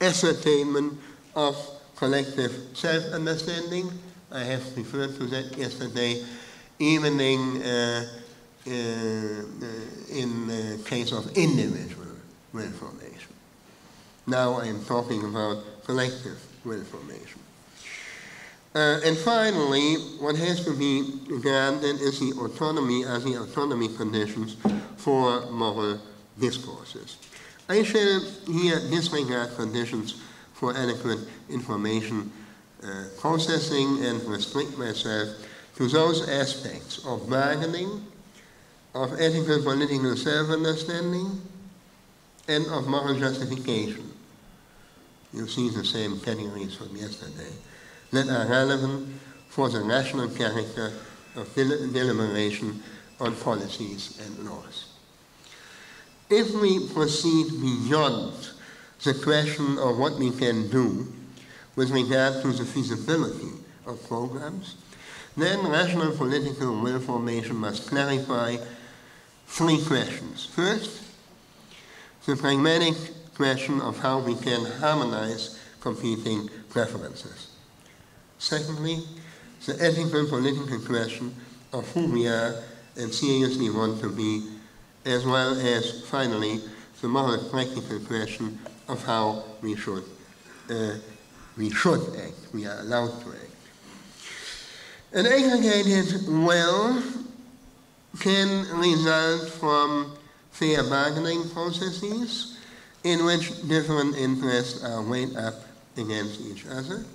ascertainment of collective self-understanding. I have referred to that yesterday evening uh, in the case of individual will. Now I'm talking about collective will. Uh, and finally, what has to be granted is the autonomy as the autonomy conditions for moral discourses. I shall here disregard conditions for adequate information uh, processing and restrict myself to those aspects of bargaining, of ethical political self-understanding, and of moral justification. You see the same categories from yesterday that are relevant for the rational character of del- deliberation on policies and laws. If we proceed beyond the question of what we can do with regard to the feasibility of programs, then rational political will formation must clarify three questions. First, the pragmatic question of how we can harmonize competing preferences. Secondly, the ethical political question of who we are and seriously want to be, as well as, finally, the moral practical question of how we should, uh, we should act, we are allowed to act. An aggregated will can result from fair bargaining processes in which different interests are weighed up against each other.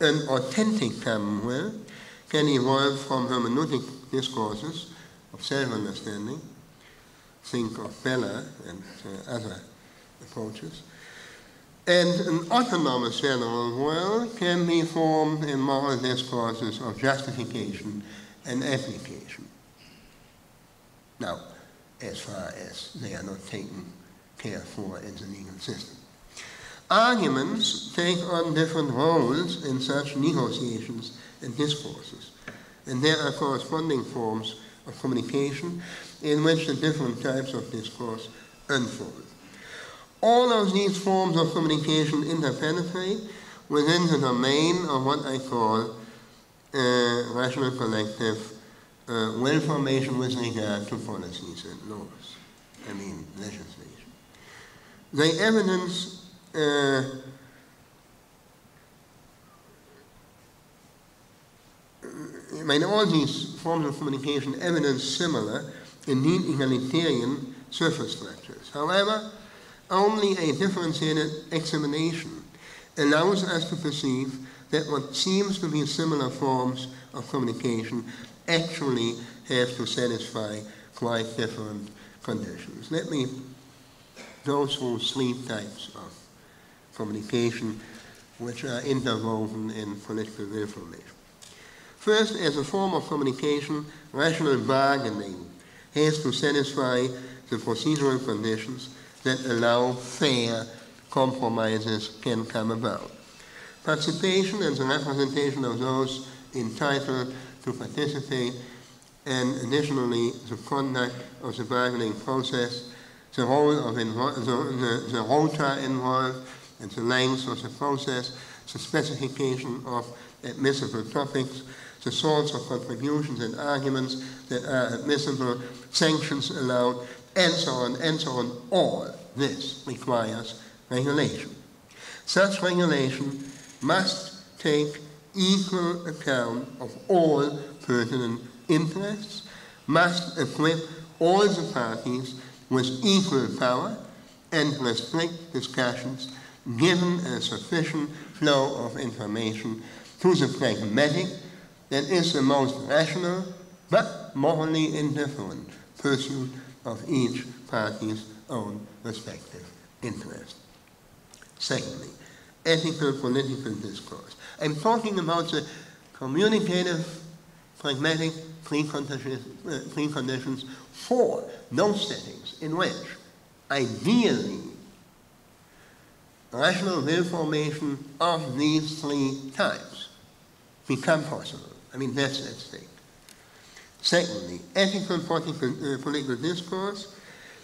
An authentic common will can evolve from hermeneutic discourses of self-understanding, think of Bellah and uh, other approaches, and an autonomous general will can be formed in moral discourses of justification and application. Now, as far as they are not taken care for in the legal system. Arguments take on different roles in such negotiations and discourses, and there are corresponding forms of communication in which the different types of discourse unfold. All of these forms of communication interpenetrate within the domain of what I call rational collective uh, will formation with regard to policies and laws, I mean legislation. The evidence uh, mean, all these forms of communication evidence similar, indeed egalitarian surface structures. However, only a differentiated examination allows us to perceive that what seems to be similar forms of communication actually have to satisfy quite different conditions. Let me go through three types of communication which are interwoven in political information. First, as a form of communication, rational bargaining has to satisfy the procedural conditions that allow fair compromises can come about. Participation and the representation of those entitled to participate, and additionally the conduct of the bargaining process, the role of the, the, the rota involved, and the length of the process, the specification of admissible topics, the sorts of contributions and arguments that are admissible, sanctions allowed, and so on and so on. All this requires regulation. Such regulation must take equal account of all pertinent interests, must equip all the parties with equal power, and restrict discussions given a sufficient flow of information to the pragmatic that is the most rational but morally indifferent pursuit of each party's own respective interest. Secondly, ethical political discourse. I'm talking about the communicative, pragmatic preconditions, uh, preconditions for those settings in which ideally rational will formation of these three types become possible. I mean, that's at stake. Secondly, ethical political, uh, political discourse.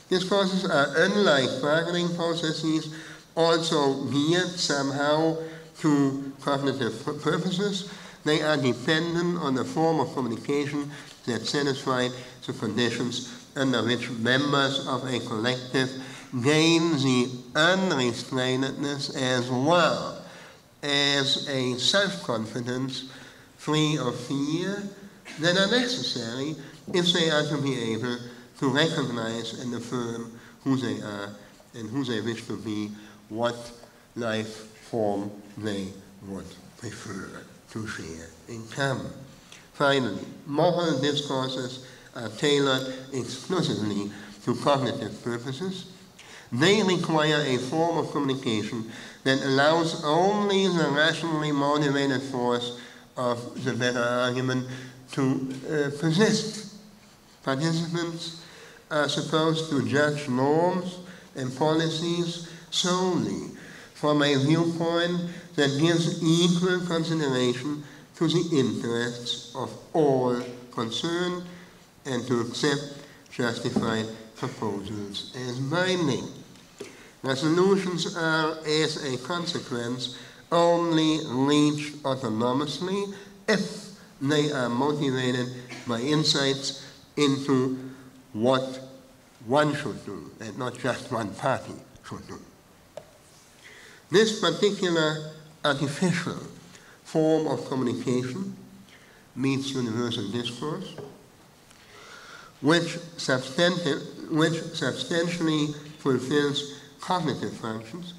Discourses are unlike bargaining processes, also geared somehow to cognitive purposes. They are dependent on a form of communication that satisfies the conditions under which members of a collective gain the unrestrainedness as well as a self-confidence free of fear that are necessary if they are to be able to recognize and affirm who they are and who they wish to be, what life form they would prefer to share in common. Finally, moral discourses are tailored exclusively to cognitive purposes. They require a form of communication that allows only the rationally motivated force of the better argument to uh, persist. Participants are supposed to judge norms and policies solely from a viewpoint that gives equal consideration to the interests of all concerned and to accept justified proposals as binding. Resolutions are, as a consequence, only reached autonomously if they are motivated by insights into what one should do and not just one party should do. This particular artificial form of communication meets universal discourse, which, which substantially fulfills cognitive functions,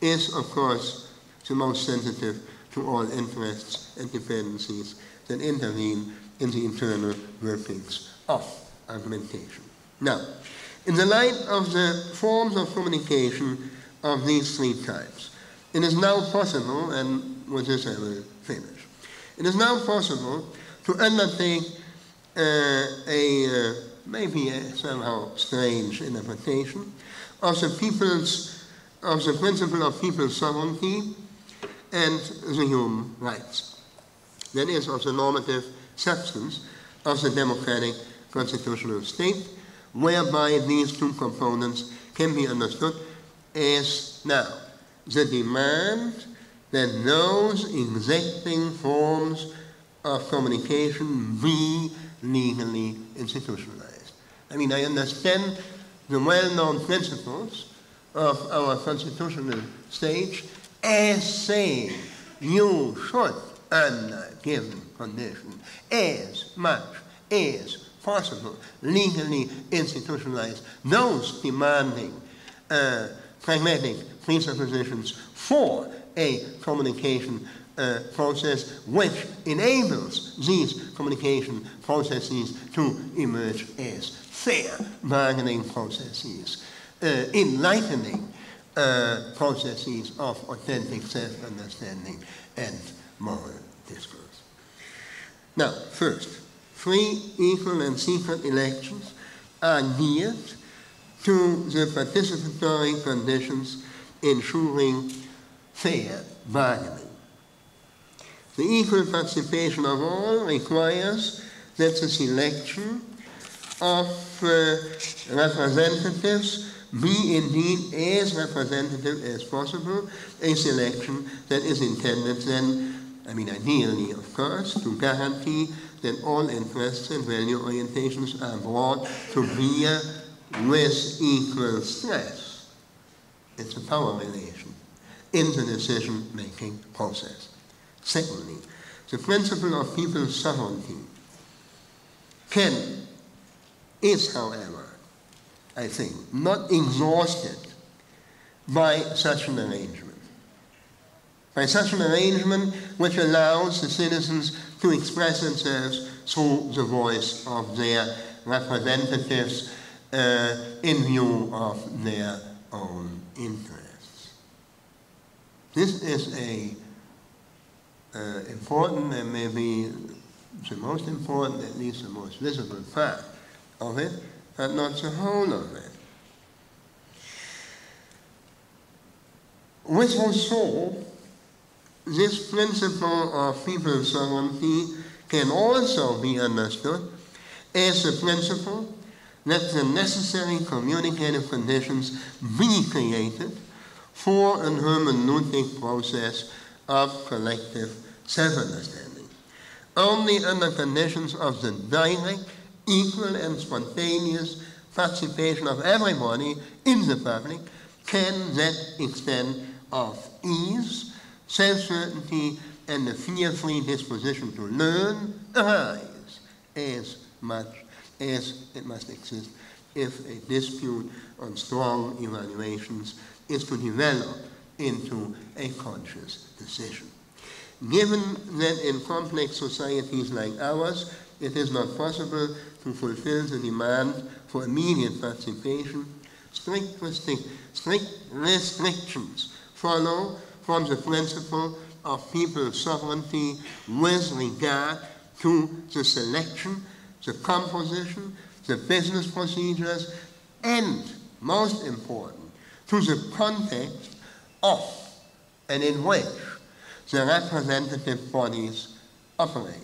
is, of course, the most sensitive to all interests and dependencies that intervene in the internal workings of argumentation. Now, in the light of the forms of communication of these three types, it is now possible, and with this I will finish, it is now possible to undertake uh, a uh, maybe a somehow strange interpretation of the people's of the principle of people's sovereignty and the human rights. That is, of the normative substance of the democratic constitutional state, whereby these two components can be understood as now the demand that those exacting forms of communication be legally institutionalized. I mean, I understand the well-known principles of our constitutional stage as saying you should, under given conditions, as much as possible, legally institutionalize those demanding uh, pragmatic presuppositions for a communication uh, process which enables these communication processes to emerge as fair bargaining processes, uh, enlightening uh, processes of authentic self-understanding and moral discourse. Now, first, free, equal, and secret elections are geared to the participatory conditions ensuring fair bargaining. The equal participation of all requires that the selection of uh, representatives be indeed as representative as possible, a selection that is intended then, I mean ideally of course, to guarantee that all interests and value orientations are brought to bear with equal stress. It's a power relation in the decision-making process. Secondly, the principle of people's sovereignty can, is however, I think, not exhausted by such an arrangement. By such an arrangement which allows the citizens to express themselves through the voice of their representatives in view of their own interests. This is a uh, important and maybe the most important, at least the most visible part of it, but not the whole of it. With Rousseau, this principle of people's sovereignty can also be understood as the principle that the necessary communicative conditions be created for an hermeneutic process of collective self-understanding. Only under conditions of the direct, equal, and spontaneous participation of everybody in the public can that extent of ease, self-certainty, and a fear-free disposition to learn arise as much as it must exist if a dispute on strong evaluations is to develop into a conscious decision. Given that in complex societies like ours, it is not possible to fulfill the demand for immediate participation, strict, strict restrictions follow from the principle of people's sovereignty with regard to the selection, the composition, the business procedures, and, most important, to the context of and in which the representative bodies operate.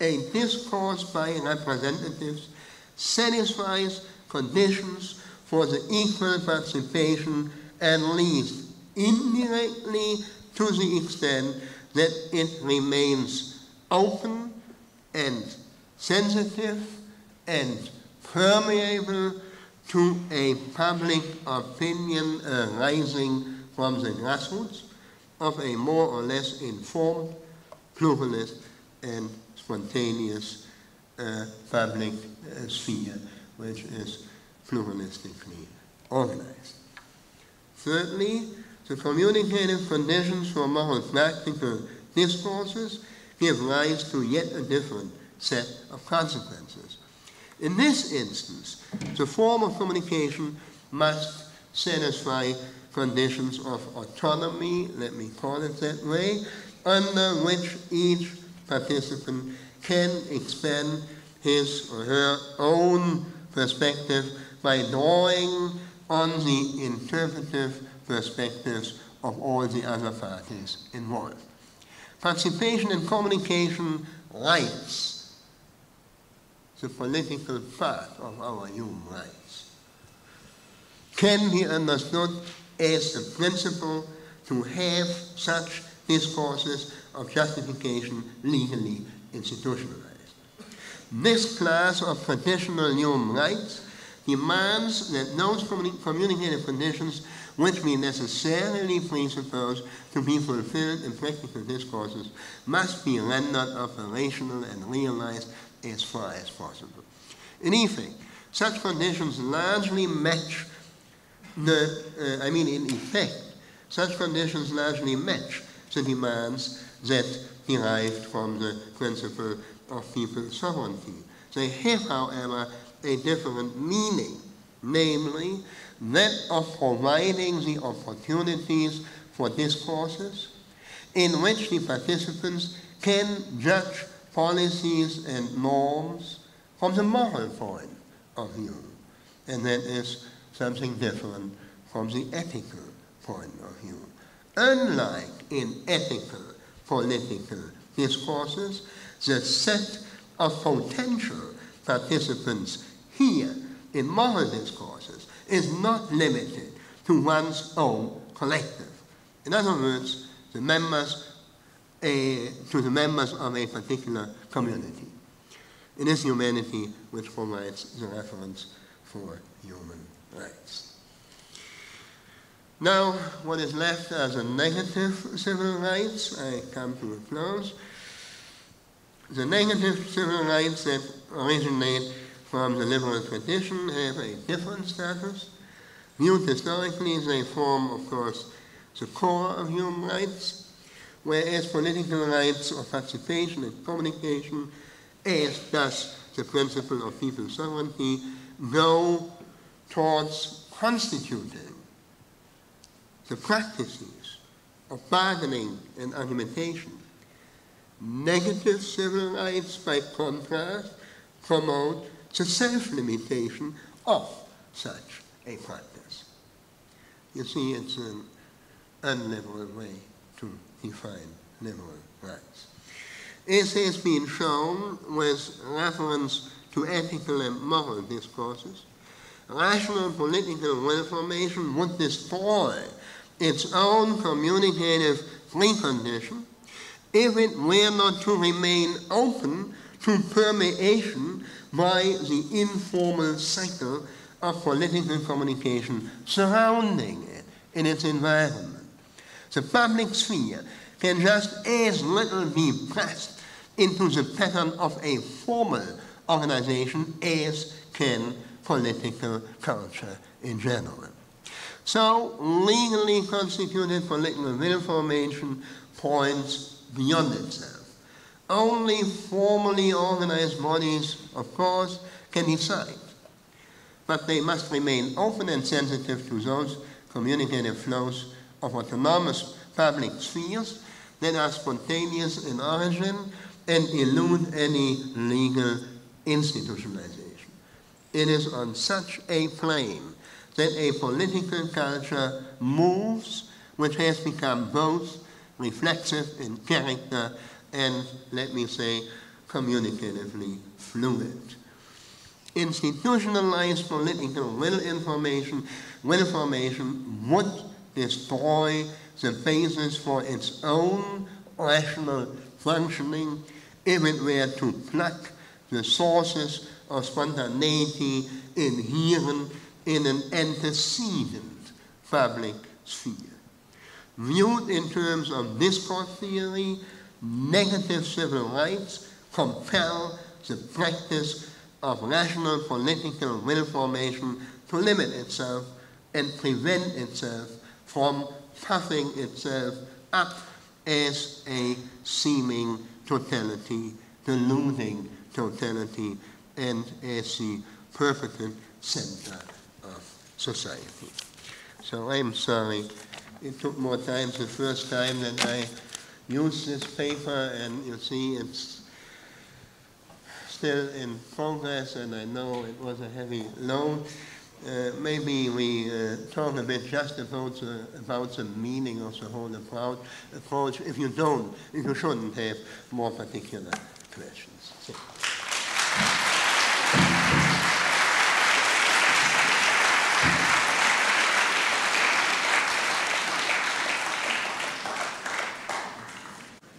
A discourse by representatives satisfies conditions for the equal participation at least indirectly to the extent that it remains open and sensitive and permeable to a public opinion arising from the grassroots of a more or less informed, pluralist, and spontaneous uh, public uh, sphere, which is pluralistically organized. Thirdly, the communicative conditions for moral practical discourses give rise to yet a different set of consequences. In this instance, the form of communication must satisfy conditions of autonomy, let me call it that way, under which each participant can expand his or her own perspective by drawing on the interpretive perspectives of all the other parties involved. Participation in communication rights the political part of our human rights can be understood as the principle to have such discourses of justification legally institutionalized. This class of traditional human rights demands that those communi- communicative conditions which we necessarily presuppose to be fulfilled in practical discourses must be rendered operational and realized as far as possible. In effect, such conditions largely match the, uh, I mean, in effect, such conditions largely match the demands that derived from the principle of people's sovereignty. They have, however, a different meaning, namely that of providing the opportunities for discourses in which the participants can judge policies and norms from the moral point of view. And that is something different from the ethical point of view. Unlike in ethical political discourses, the set of potential participants here in moral discourses is not limited to one's own collective. In other words, the members a, to the members of a particular community. It is humanity which provides the reference for human rights. Now, what is left as a negative civil rights, I come to a close. The negative civil rights that originate from the liberal tradition have a different status. Viewed historically, they form, of course, the core of human rights, whereas political rights of participation and communication, as does the principle of people's sovereignty, go towards constituting the practices of bargaining and argumentation. Negative civil rights, by contrast, promote the self-limitation of such a practice. You see, it's an unliberal way to define liberal rights. As has been shown with reference to ethical and moral discourses, rational political will formation would destroy its own communicative precondition if it were not to remain open to permeation by the informal cycle of political communication surrounding it in its environment. The public sphere can just as little be pressed into the pattern of a formal organization as can political culture in general. So, legally constituted political will formation points beyond itself. Only formally organized bodies, of course, can decide. But they must remain open and sensitive to those communicative flows of autonomous public spheres that are spontaneous in origin and elude any legal institutionalization. It is on such a plane that a political culture moves which has become both reflexive in character and, let me say, communicatively fluid. Institutionalized political will information, will formation would destroy the basis for its own rational functioning if it were to pluck the sources of spontaneity inherent in an antecedent public sphere. Viewed in terms of discourse theory, negative civil rights compel the practice of rational political will formation to limit itself and prevent itself from puffing itself up as a seeming totality, deluding totality, and as the perfect center of society. So I'm sorry it took more time the first time that I used this paper, and you see it's still in progress, and I know it was a heavy load. Uh, maybe we uh, talk a bit just about the, about the meaning of the whole approach. If you don't, if you shouldn't have more particular questions.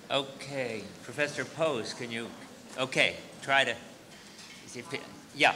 Okay, Professor Pose, can you, okay, try to, yeah.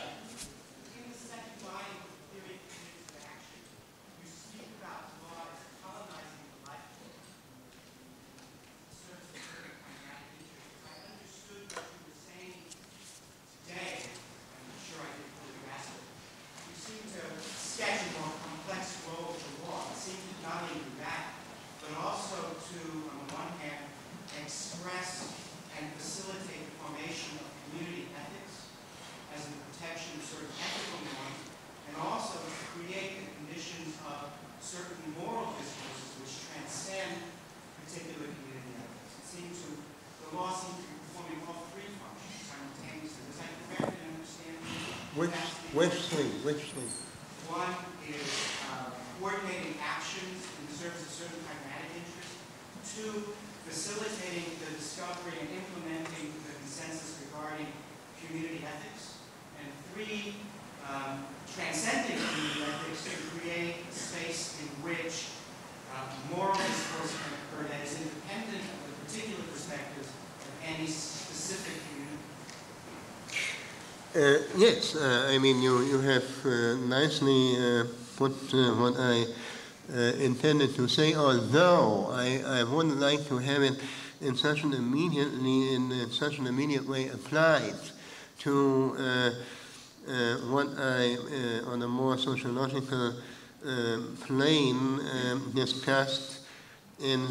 Which, which three, which three? One is uh, coordinating actions in the service of certain pragmatic interests. Two, facilitating the discovery and implementing the consensus regarding community ethics. And three, um, transcending community ethics to create a space in which uh, moral discourse can occur that is independent of the particular perspectives of any specific community. Uh, yes, uh, I mean, you, you have uh, nicely uh, put uh, what I uh, intended to say, although I, I wouldn't like to have it in such an immediately, in such an immediate way applied to what I, on a more sociological plane, um, discussed in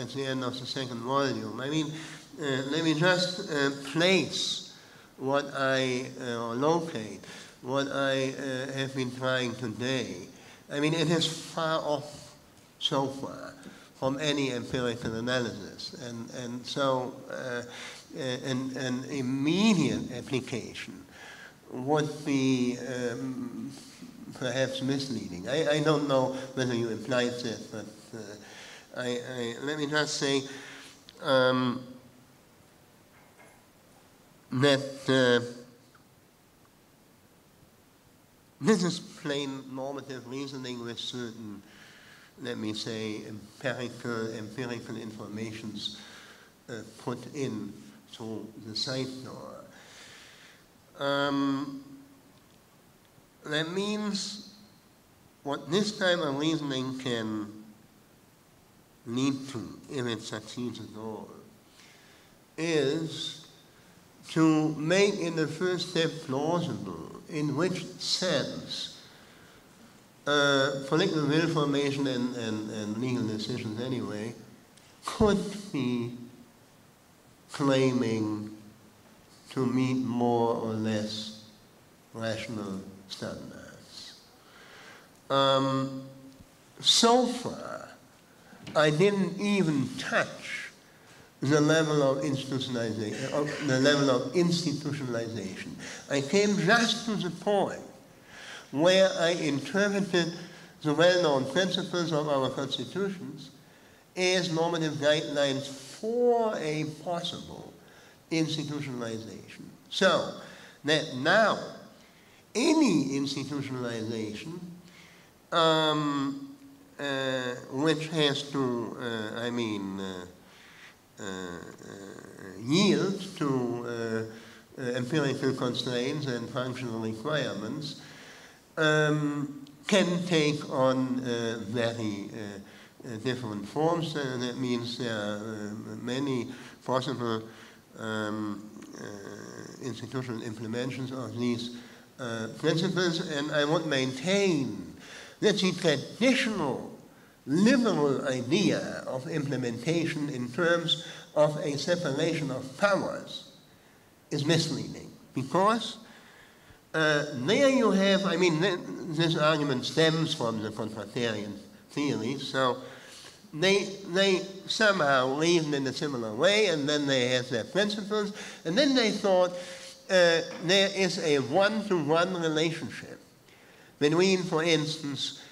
at the end of the second volume. I mean, let me just place what I uh, locate, what I uh, have been trying today, I mean, it is far off so far from any empirical analysis. And, and so uh, an, an immediate application would be um, perhaps misleading. I, I don't know whether you implied that, but uh, I, I, let me just say, um, that uh, this is plain normative reasoning with certain, let me say, empirical, empirical informations uh, put in to the door. Um, that means what this type of reasoning can lead to, if it succeeds at all, is to make in the first step plausible in which sense uh, political will formation and, and, and legal decisions anyway could be claiming to meet more or less rational standards. Um, so far, I didn't even touch the level of institutionalization, of the level of institutionalization. I came just to the point where I interpreted the well-known principles of our constitutions as normative guidelines for a possible institutionalization. So that now any institutionalization um, uh, which has to, uh, I mean, uh, Uh, uh, yield to uh, uh empirical constraints and functional requirements um, can take on very different forms. that means there are many possible um, institutional implementations of these principles, and I would maintain that the traditional liberal idea of implementation in terms of a separation of powers is misleading. Because uh, there you have, I mean, this argument stems from the contractarian theory, so they, they somehow reasoned in a similar way, and then they had their principles, and then they thought uh, there is a one to one relationship between, for instance,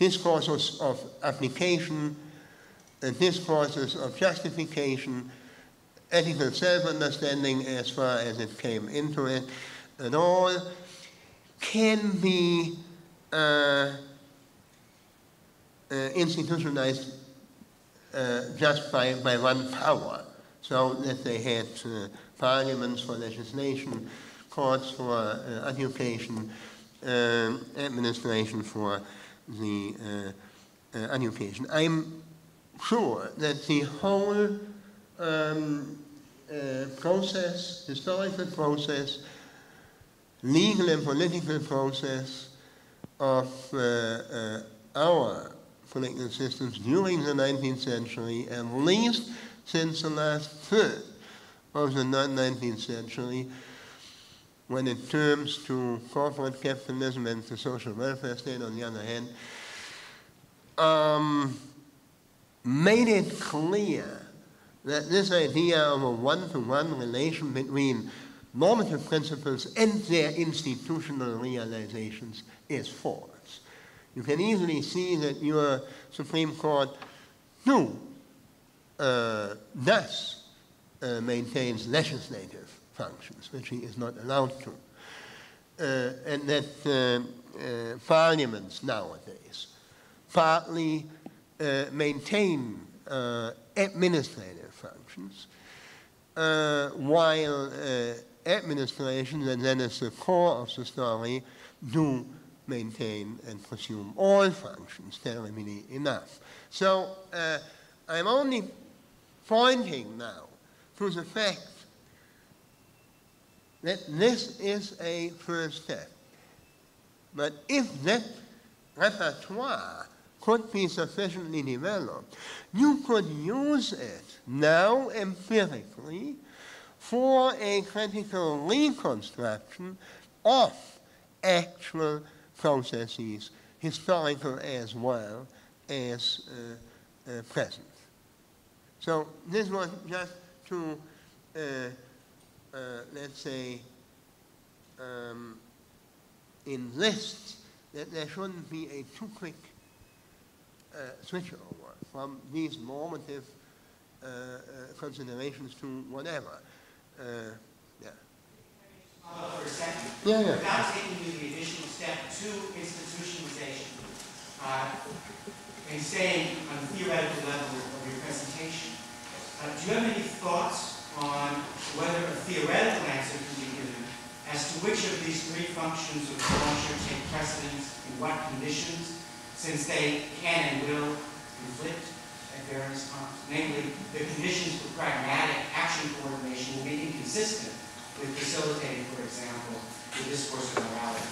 discourses of application and discourses of justification, ethical self-understanding as far as it came into it, and all. Can be uh, uh, institutionalized uh, just by, by one power, so that they had uh, parliaments for legislation, courts for uh, education, um, administration for the uh, uh, education. I'm sure that the whole um, uh, process, historical process, legal and political process of uh, uh, our political systems during the 19th century, at least since the last third of the 19th century, when it turns to corporate capitalism and to social welfare state on the other hand, um, made it clear that this idea of a one-to-one relation between normative principles and their institutional realizations is false. You can easily see that your Supreme Court, no, uh, thus uh, maintains legislative functions, which he is not allowed to. Uh, and that uh, uh, parliaments nowadays partly uh, maintain uh, administrative functions, uh, while administrations, and then is the core of the story, do maintain and presume all functions, terribly enough. So I'm only pointing now to the fact that this is a first step. But if that repertoire could be sufficiently developed, you could use it now empirically for a critical reconstruction of actual processes, historical as well as uh, uh, present. So this was just to uh, uh, let's say, um, enlist that there shouldn't be a too quick uh, switchover from these normative uh, uh, considerations to whatever. Uh, yeah. for a second. Yeah, yeah. Without taking you the additional step to institutionalization, uh, and staying on the theoretical level of your presentation, do you have any thoughts on whether a theoretical answer can be given as to which of these three functions of should take precedence in what conditions, since they can and will conflict at various times. Namely, the conditions for pragmatic action coordination will be inconsistent with facilitating, for example, the discourse of morality.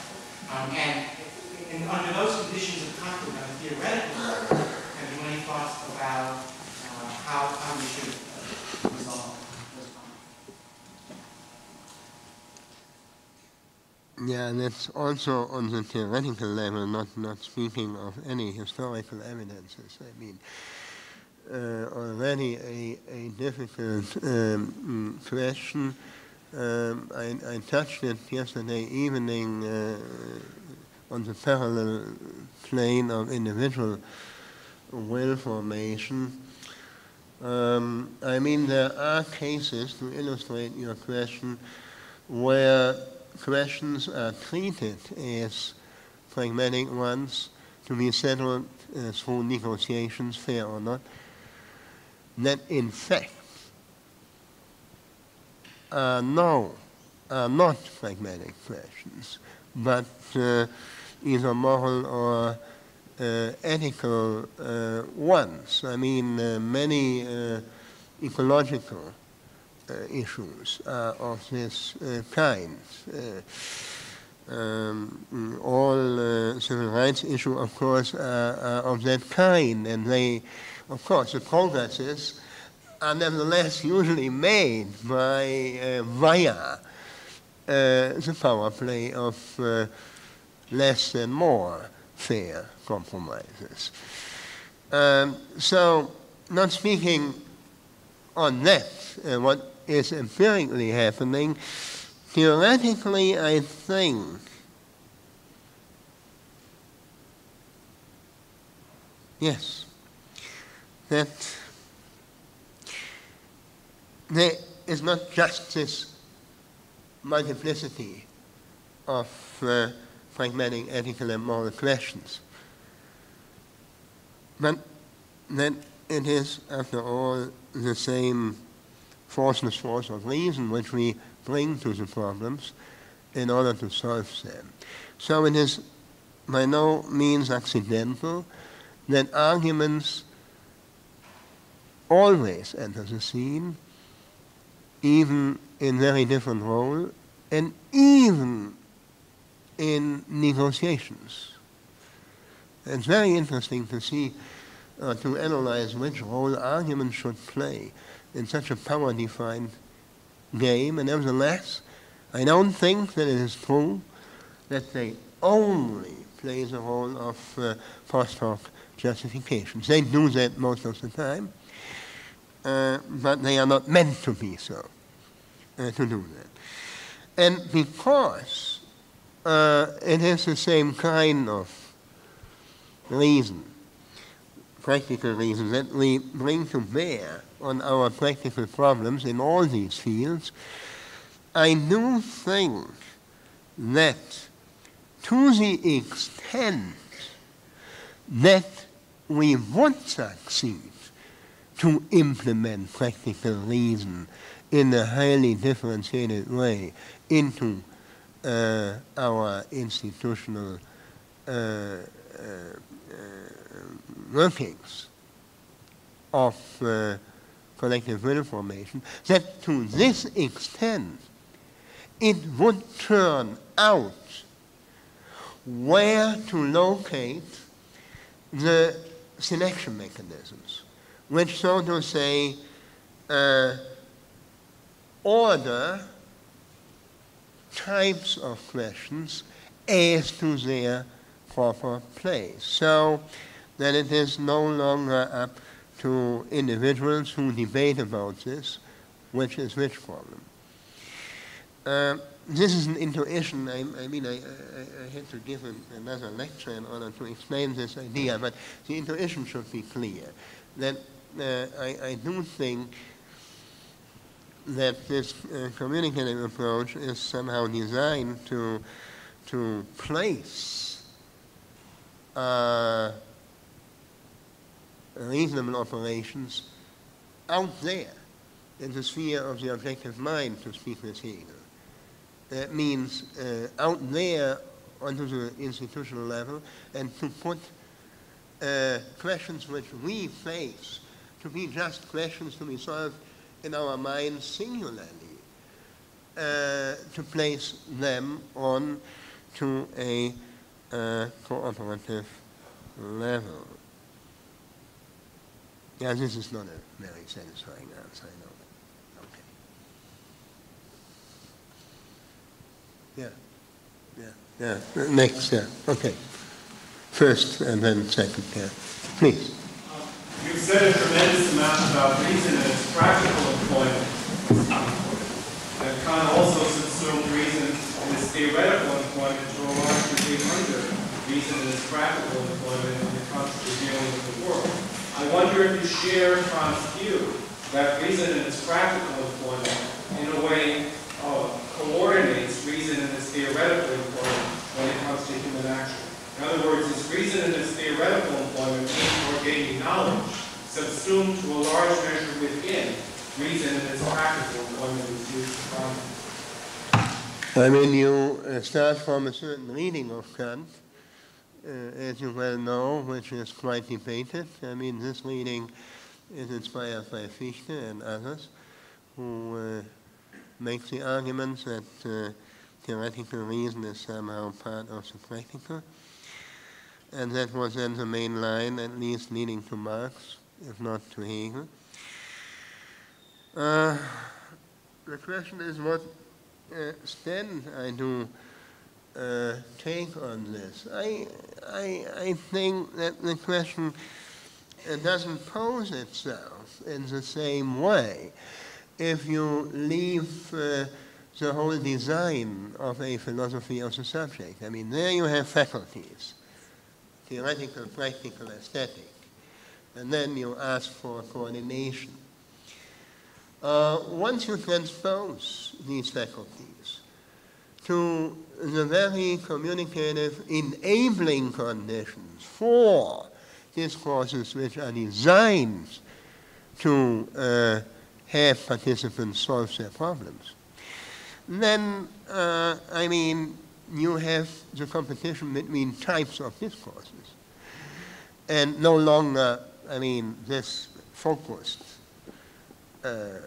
Um, and, and under those conditions of conflict on a theoretical level, have you any thoughts about uh, how, how we should resolve those conflicts? Yeah, and that's also on the theoretical level, not, not speaking of any historical evidences. I mean, uh, already a, a difficult um, mm, question. Um, I, I touched it yesterday evening uh, on the parallel plane of individual will formation. Um, I mean, there are cases, to illustrate your question, where questions are treated as pragmatic ones to be settled uh, through negotiations, fair or not, that in fact are no, are not pragmatic questions, but uh, either moral or uh, ethical uh, ones. I mean, uh, many uh, ecological uh, issues are of this uh, kind. Uh, um, all uh, civil rights issues, of course, are, of that kind, and they, of course, the progresses are nevertheless usually made by uh, via uh, the power play of uh, less and more fair compromises. Um, so, not speaking on that, uh, what is empirically happening, theoretically, I think yes, that there is not just this multiplicity of uh, pragmatic, ethical, and moral questions, but that it is, after all, the same forceless force of reason which we bring to the problems in order to solve them. So it is by no means accidental that arguments always enter the scene, even in very different role, and even in negotiations. It's very interesting to see, uh, to analyze which role arguments should play in such a power-defined game, and nevertheless, I don't think that it is true that they only play the role of uh, post hoc justifications. They do that most of the time, uh, but they are not meant to be so, uh, to do that. And because uh, it is the same kind of reason, practical reason, that we bring to bear on our practical problems in all these fields, I do think that to the extent that we would succeed to implement practical reason in a highly differentiated way into uh, our institutional uh, uh, uh workings of uh, collective will formation, that to this extent it would turn out where to locate the selection mechanisms, which, so to say, uh, order types of questions as to their proper place, so that it is no longer up to individuals who debate about this, which is which problem. Uh, this is an intuition. I, I mean, I, I, I, had to give an, another lecture in order to explain this idea, but the intuition should be clear. That uh, I, I, do think that this uh, communicative approach is somehow designed to, to place uh, reasonable operations out there in the sphere of the objective mind, to speak with Hegel. That means uh, out there onto the institutional level and to put uh, questions which we face to be just questions to be solved in our minds singularly, uh, to place them on to a uh, cooperative level. Yeah, this is not a very satisfying answer, I know. Okay. Yeah, yeah, yeah. Next, yeah. Okay. First and then second, yeah. Please. Uh, you've said a tremendous amount about reason and its practical employment. And Kant also subsumed reason in its theoretical employment to a large degree under reason and its practical employment when it comes to dealing with the world. I wonder if you share Kant's view that reason its practical employment in a way uh, coordinates reason and its theoretical employment when it comes to human action. In other words, is reason and its theoretical employment means gaining knowledge, subsumed to a large measure within reason and its practical employment is used to find. I mean, you uh, start from a certain reading of Kant, as you well know, which is quite debated. I mean, this reading is inspired by Fichte and others, who uh, make the arguments that uh, theoretical reason is somehow part of the practical. And that was then the main line, at least leading to Marx, if not to Hegel. Uh, the question is what uh, stand I do uh, take on this. I, I, I think that the question uh, doesn't pose itself in the same way if you leave uh, the whole design of a philosophy of the subject. I mean, there you have faculties theoretical, practical, aesthetic. And then you ask for coordination. Uh, once you transpose these faculties to the very communicative enabling conditions for discourses which are designed to uh, have participants solve their problems, then, uh, I mean, you have the competition between types of discourses. And no longer, I mean, this focused uh, uh,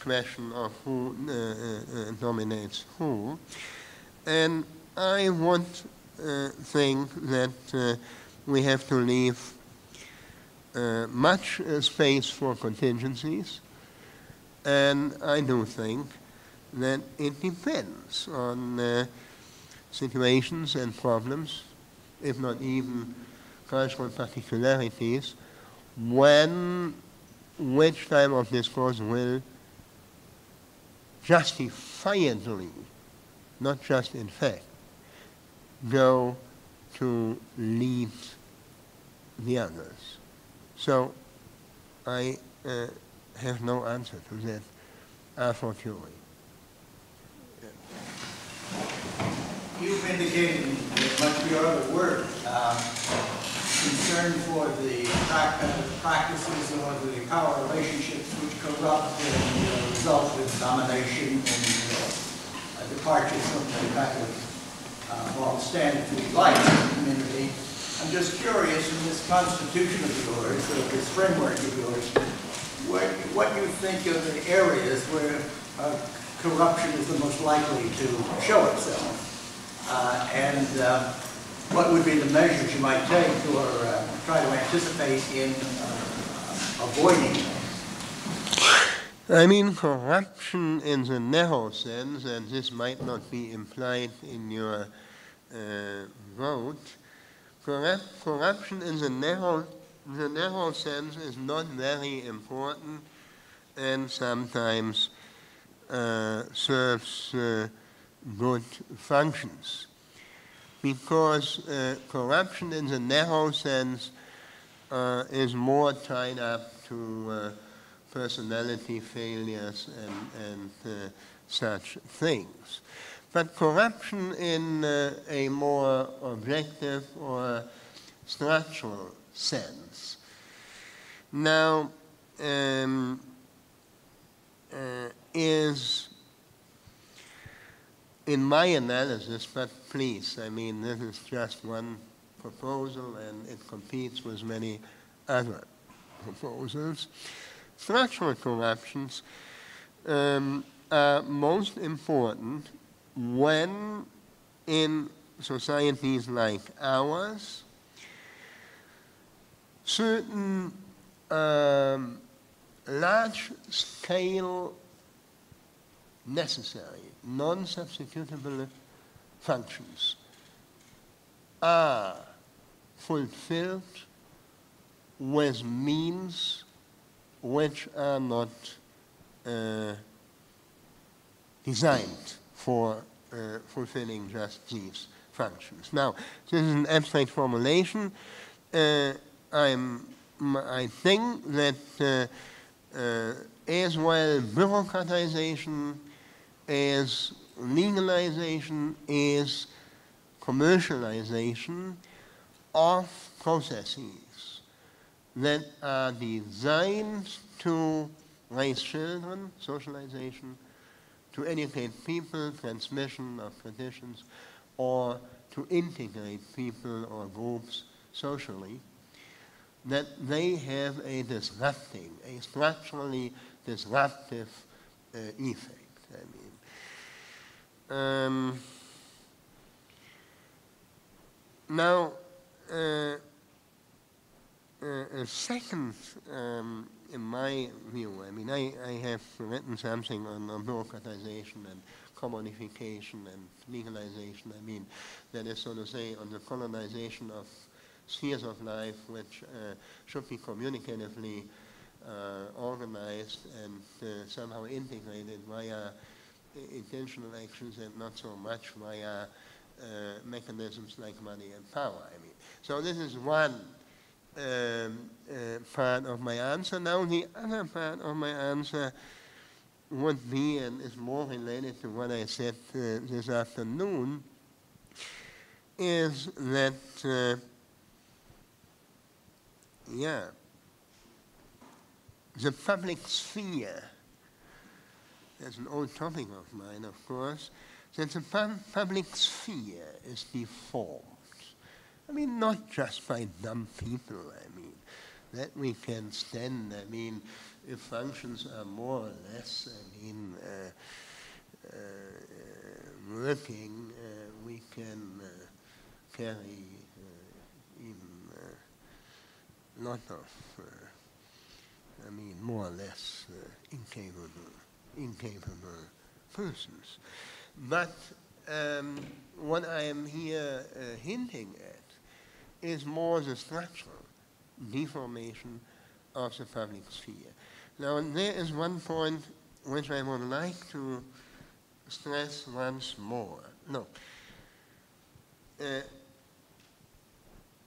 question of who uh, uh, dominates who. And I would uh, think that uh, we have to leave uh, much uh, space for contingencies. And I do think that it depends on situations and problems, if not even cultural particularities, when which type of discourse will justifiably, not just in fact, go to lead the others. So I uh, have no answer to that fortiori. You've indicated in much of your other work uh, concern for the practices or the power relationships which corrupt and uh, result in domination and departures from the kind of uh, we like in the community. I'm just curious, in this constitution of yours, or this framework of yours, what, what you think of the areas where uh, corruption is the most likely to show itself? uh, and uh, what would be the measures you might take or uh, try to anticipate in uh, avoiding I mean, corruption in the narrow sense, and this might not be implied in your uh, vote, corruption in the narrow, the narrow sense is not very important and sometimes uh, serves uh, good functions. Because uh, corruption in the narrow sense uh, is more tied up to uh, personality failures and, and uh, such things. But corruption in uh, a more objective or structural sense. Now, um, uh, is in my analysis, but please, I mean, this is just one proposal and it competes with many other proposals. Structural corruptions um, are most important when in societies like ours, certain um, large scale necessary, non substitutable functions are fulfilled with means which are not uh, designed for uh, fulfilling just these functions. Now, this is an abstract formulation. Uh, I'm, I think that uh, uh, as well bureaucratization as legalization as commercialization of processes that are designed to raise children, socialization, to educate people, transmission of traditions, or to integrate people or groups socially, that they have a disrupting, a structurally disruptive uh, effect. I mean, um, now, uh, uh, a second, um, in my view, I mean, I, I have written something on, on bureaucratization and commodification and legalization. I mean, that is, so to say, on the colonization of spheres of life which uh, should be communicatively uh, organized and uh, somehow integrated via intentional actions and not so much via uh, mechanisms like money and power. I mean, so this is one um, uh, part of my answer. Now the other part of my answer would be, and is more related to what I said uh, this afternoon, is that, uh, yeah, the public sphere, that's an old topic of mine, of course, that the pub public sphere is deformed. I mean, not just by dumb people, I mean, that we can stand. I mean, if functions are more or less, I mean, uh, uh, working, uh, we can uh, carry uh, even a lot of I mean, more or less uh, incapable, incapable persons. But um, what I am here uh, hinting at is more the structural deformation of the public sphere. Now, there is one point which I would like to stress once more. No. Uh,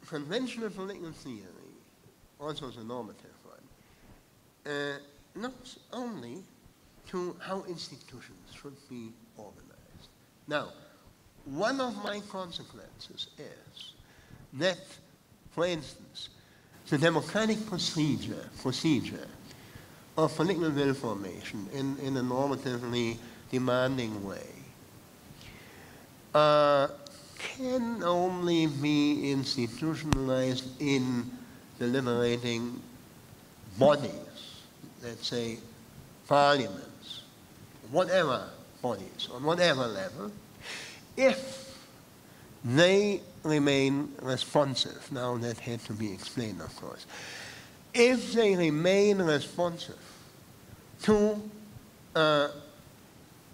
conventional political theory, also the normative one, uh, looks only to how institutions should be organized. Now, one of my consequences is that, for instance, the democratic procedure, procedure of political will formation in, in a normatively demanding way uh, can only be institutionalized in deliberating bodies, let's say parliaments, whatever bodies, on whatever level, if they remain responsive. Now, that had to be explained, of course. If they remain responsive to uh,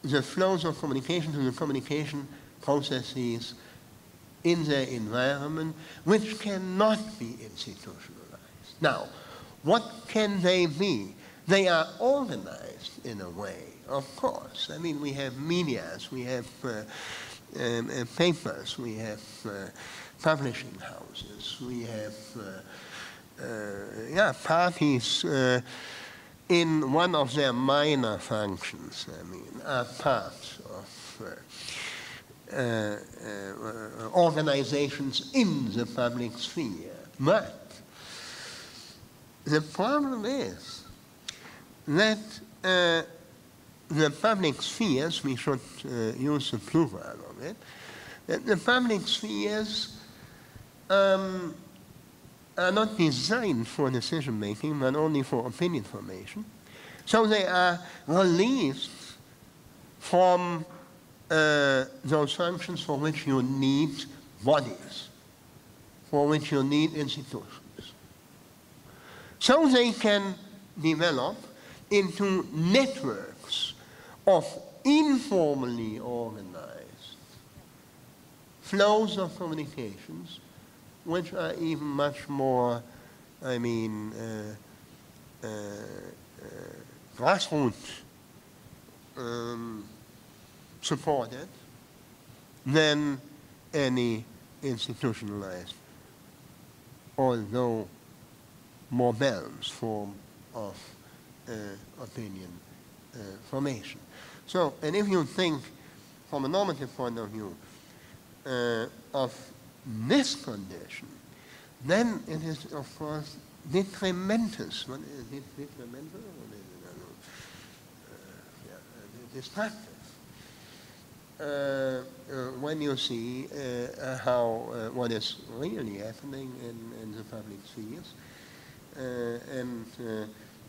the flows of communication, to the communication processes in their environment, which cannot be institutionalized. Now, what can they be? They are organized in a way of course. I mean, we have medias, we have uh, um, uh, papers, we have uh, publishing houses, we have, uh, uh, yeah, parties uh, in one of their minor functions, I mean, are part of organizations in the public sphere. But the problem is that the public spheres, we should uh, use the plural of it, that the public spheres um, are not designed for decision making, but only for opinion formation. So they are released from uh, those functions for which you need bodies, for which you need institutions. So they can develop into networks of informally organized flows of communications, which are even much more, I mean, uh, uh, uh, grassroots um, supported than any institutionalized, although more balanced form of uh, opinion formation. So, and if you think from a normative point of view uh, of this condition, then it is, of course. What is it, detrimental? What is it? Uh, yeah, uh, destructive. Uh, uh, when you see uh, how uh, what is really happening in, in the public spheres, uh, and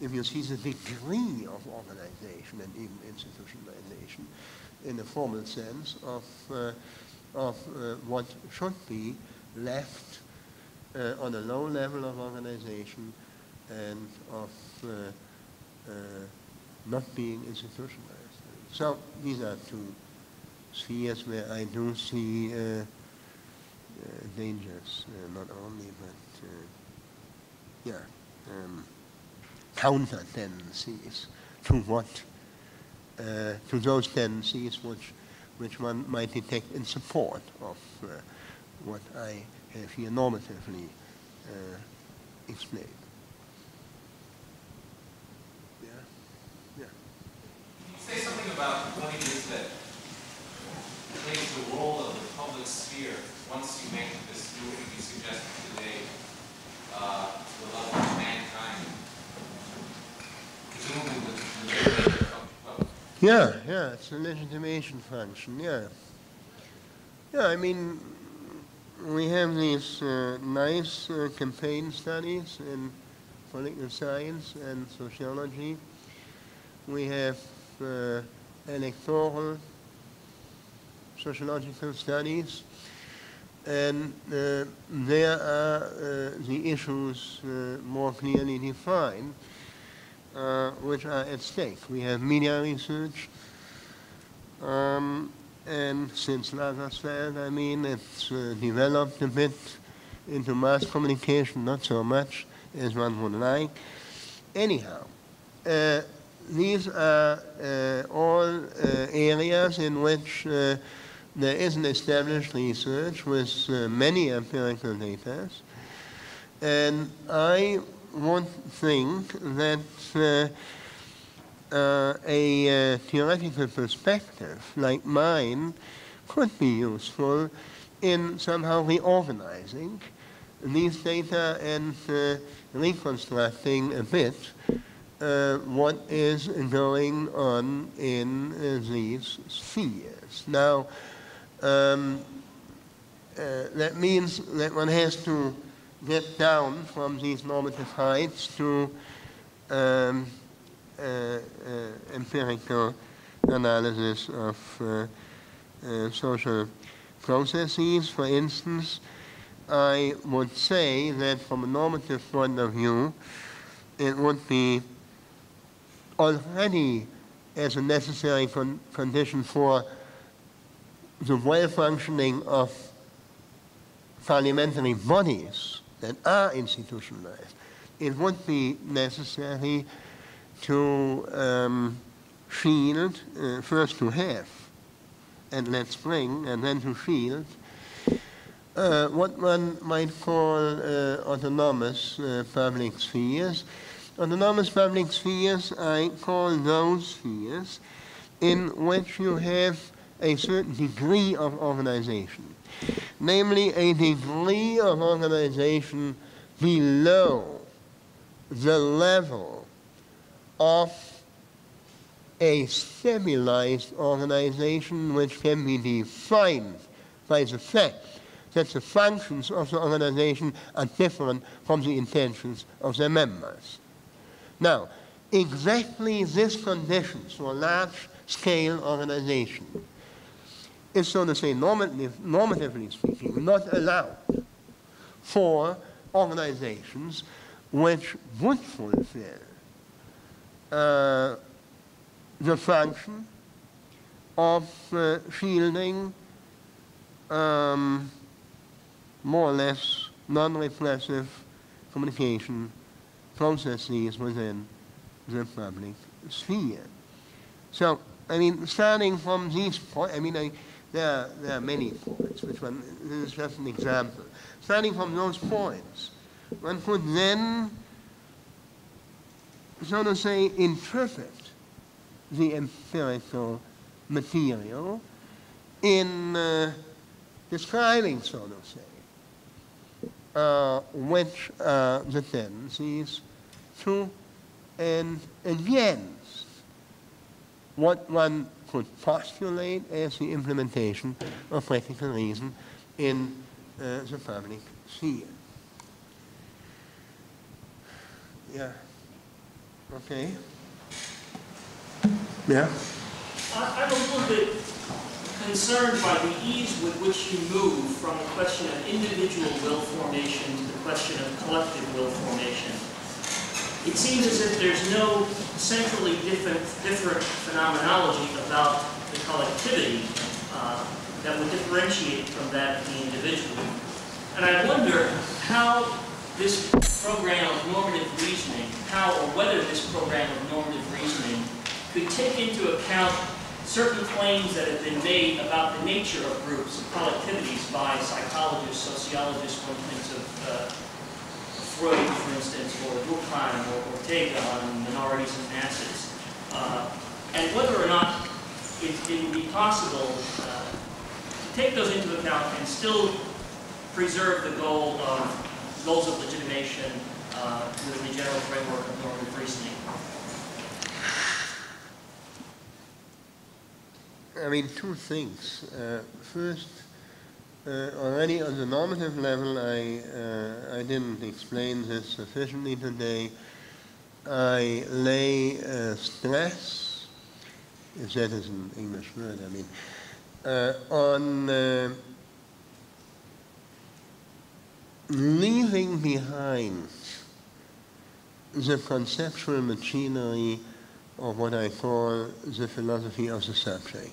if you see the degree of organization and even institutionalization in the formal sense of, uh, of uh, what should be left uh, on a low level of organization and of uh, uh, not being institutionalized. So these are two spheres where I do see uh, dangers, not only, but yeah, um, counter tendencies to what, uh, to those tendencies which, which one might detect in support of uh, what I have here normatively uh, explained. Yeah, yeah. Say something about what it is that plays the role of the public sphere once you make this move you suggested today uh, the level of mankind? Presumably with the legislature function. Yeah, yeah, it's a legitimation function, yeah. Yeah, I mean, we have these uh, nice uh, campaign studies in political science and sociology. We have uh, electoral sociological studies, and uh, there are uh, the issues uh, more clearly defined uh, which are at stake. We have media research, um, and since Lazarsfeld, I mean, it's uh, developed a bit into mass communication, not so much as one would like. Anyhow, uh, these are uh, all uh, areas in which uh, there is an established research with uh, many empirical data, and I would thing that uh, uh, a uh, theoretical perspective like mine could be useful in somehow reorganizing these data and uh, reconstructing a bit uh, what is going on in uh, these spheres. Now, um, uh, that means that one has to get down from these normative heights to um, uh, uh, empirical analysis of uh, uh, social processes. For instance, I would say that from a normative point of view, it would be already as a necessary con- condition for the well functioning of parliamentary bodies that are institutionalized, it would be necessary to um, shield, uh, first to have, and let's bring, and then to shield, uh, what one might call uh, autonomous uh, public spheres. Autonomous public spheres, I call those spheres in which you have a certain degree of organization, namely a degree of organization below the level of a stabilized organization which can be defined by the fact that the functions of the organization are different from the intentions of their members. Now, exactly this condition for large-scale organization is, so to say, normative, normatively speaking, not allowed for organizations which would fulfill uh, the function of uh, shielding um, more or less non-repressive communication processes within the public sphere. So, I mean, starting from these points, I mean, I, there, are, there are many points, which one, this is just an example. Starting from those points, one could then, so to say, interpret the empirical material in uh, describing, so to say, uh, which are the tendencies to and against what one could postulate as the implementation of practical reason in uh, the public sphere. Yeah. Okay. Yeah. I- I'm a little bit concerned by the ease with which you move from the question of individual will formation to the question of collective will formation. It seems as if there's no centrally different, different phenomenology about the collectivity uh, that would differentiate from that of the individual. And I wonder how this program of normative reasoning, how or whether this program of normative reasoning could take into account certain claims that have been made about the nature of groups, of collectivities by psychologists, sociologists, for instance, of uh, Freud, for instance, or Durkheim or Ortega on minorities and masses, uh, and whether or not it, it would be possible uh, to take those into account and still preserve the goal of goals of legitimation uh, within the general framework of normative reasoning. I mean, two things. Uh, first, already on the normative level, I, uh, I didn't explain this sufficiently today. I lay uh, stress, if that is an English word, I mean, uh, on uh, leaving behind the conceptual machinery of what I call the philosophy of the subject.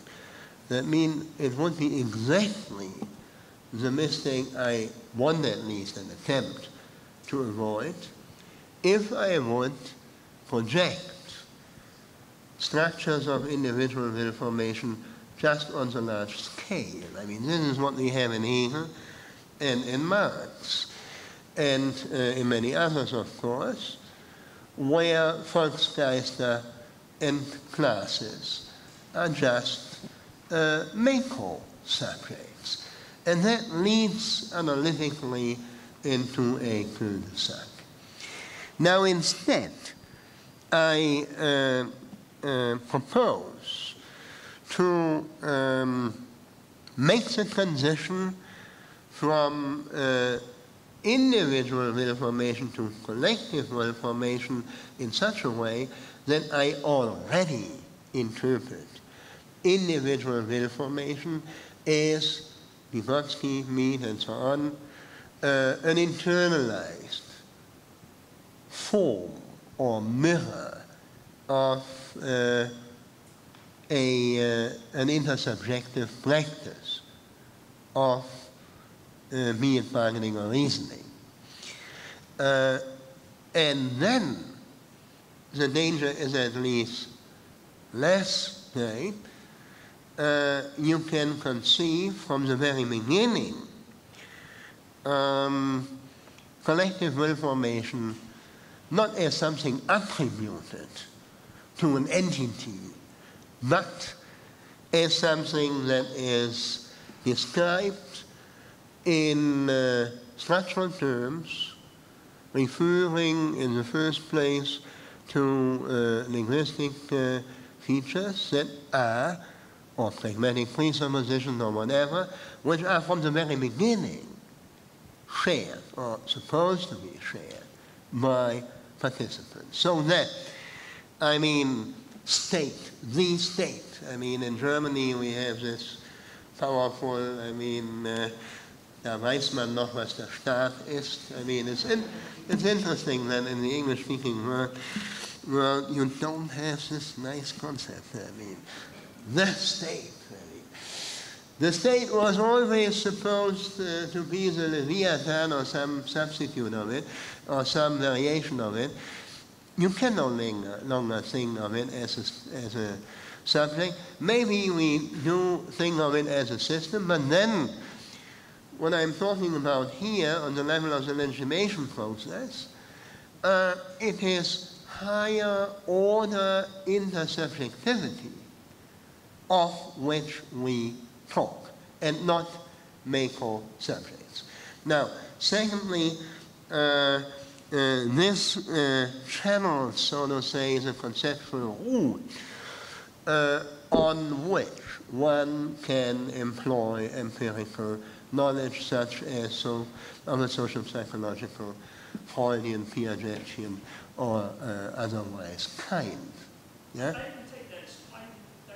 That means it would be exactly the mistake I want at least an attempt to avoid if I would project structures of individual will formation just on the large scale. I mean, this is what we have in Hegel and in Marx, and uh, in many others, of course, where Volksgeister and classes are just uh, macro subjects. And that leads analytically into a cul-de-sac. Now instead, I uh, uh, propose to um, make the transition from uh, individual will formation to collective will formation in such a way that I already interpret individual will formation as Vygotsky, Mead, and so on, uh, an internalized form or mirror of uh, a, uh, an intersubjective practice of uh, it bargaining or reasoning. Uh, and then the danger is at least less great. Uh, you can conceive from the very beginning um, collective will formation not as something attributed to an entity, but as something that is described in uh, structural terms, referring in the first place to uh, linguistic uh, features that are, or pragmatic presuppositions or whatever, which are from the very beginning shared or supposed to be shared by participants. So that, I mean, state, the state. I mean, in Germany we have this powerful, I mean, uh, da weiß man noch, was der Staat ist. I mean, it's, in, it's interesting that in the English-speaking world, well, you don't have this nice concept. I mean, the state. The state was always supposed uh, to be the Leviathan or some substitute of it, or some variation of it. You can no longer think of it as a, as a subject. Maybe we do think of it as a system, but then what I'm talking about here on the level of the legitimation process, uh, it is higher order intersubjectivity of which we talk and not macro subjects. Now, secondly, uh, uh, this uh, channel, so to say, is a conceptual route uh, on which one can employ empirical knowledge such as so, of a social psychological, Freudian, Piagetian, or uh, otherwise kind. Yeah? I didn't take that, as- I, I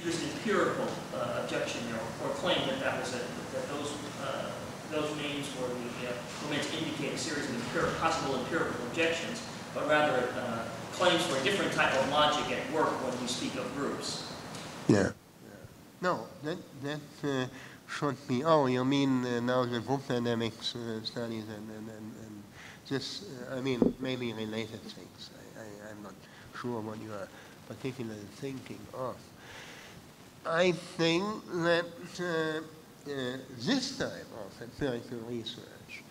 introduce an empirical uh, objection there, or claim that that was that those, uh, those names were the, uh, were meant to indicate a series of empirical, possible empirical objections, but rather uh, claims for a different type of logic at work when we speak of groups. Yeah. No, that, that uh, should be, oh, you mean now the group dynamics studies and, and, and, and this, uh, I mean, maybe related things. I, I'm not sure what you are particularly thinking of. I think that uh, uh, this type of empirical research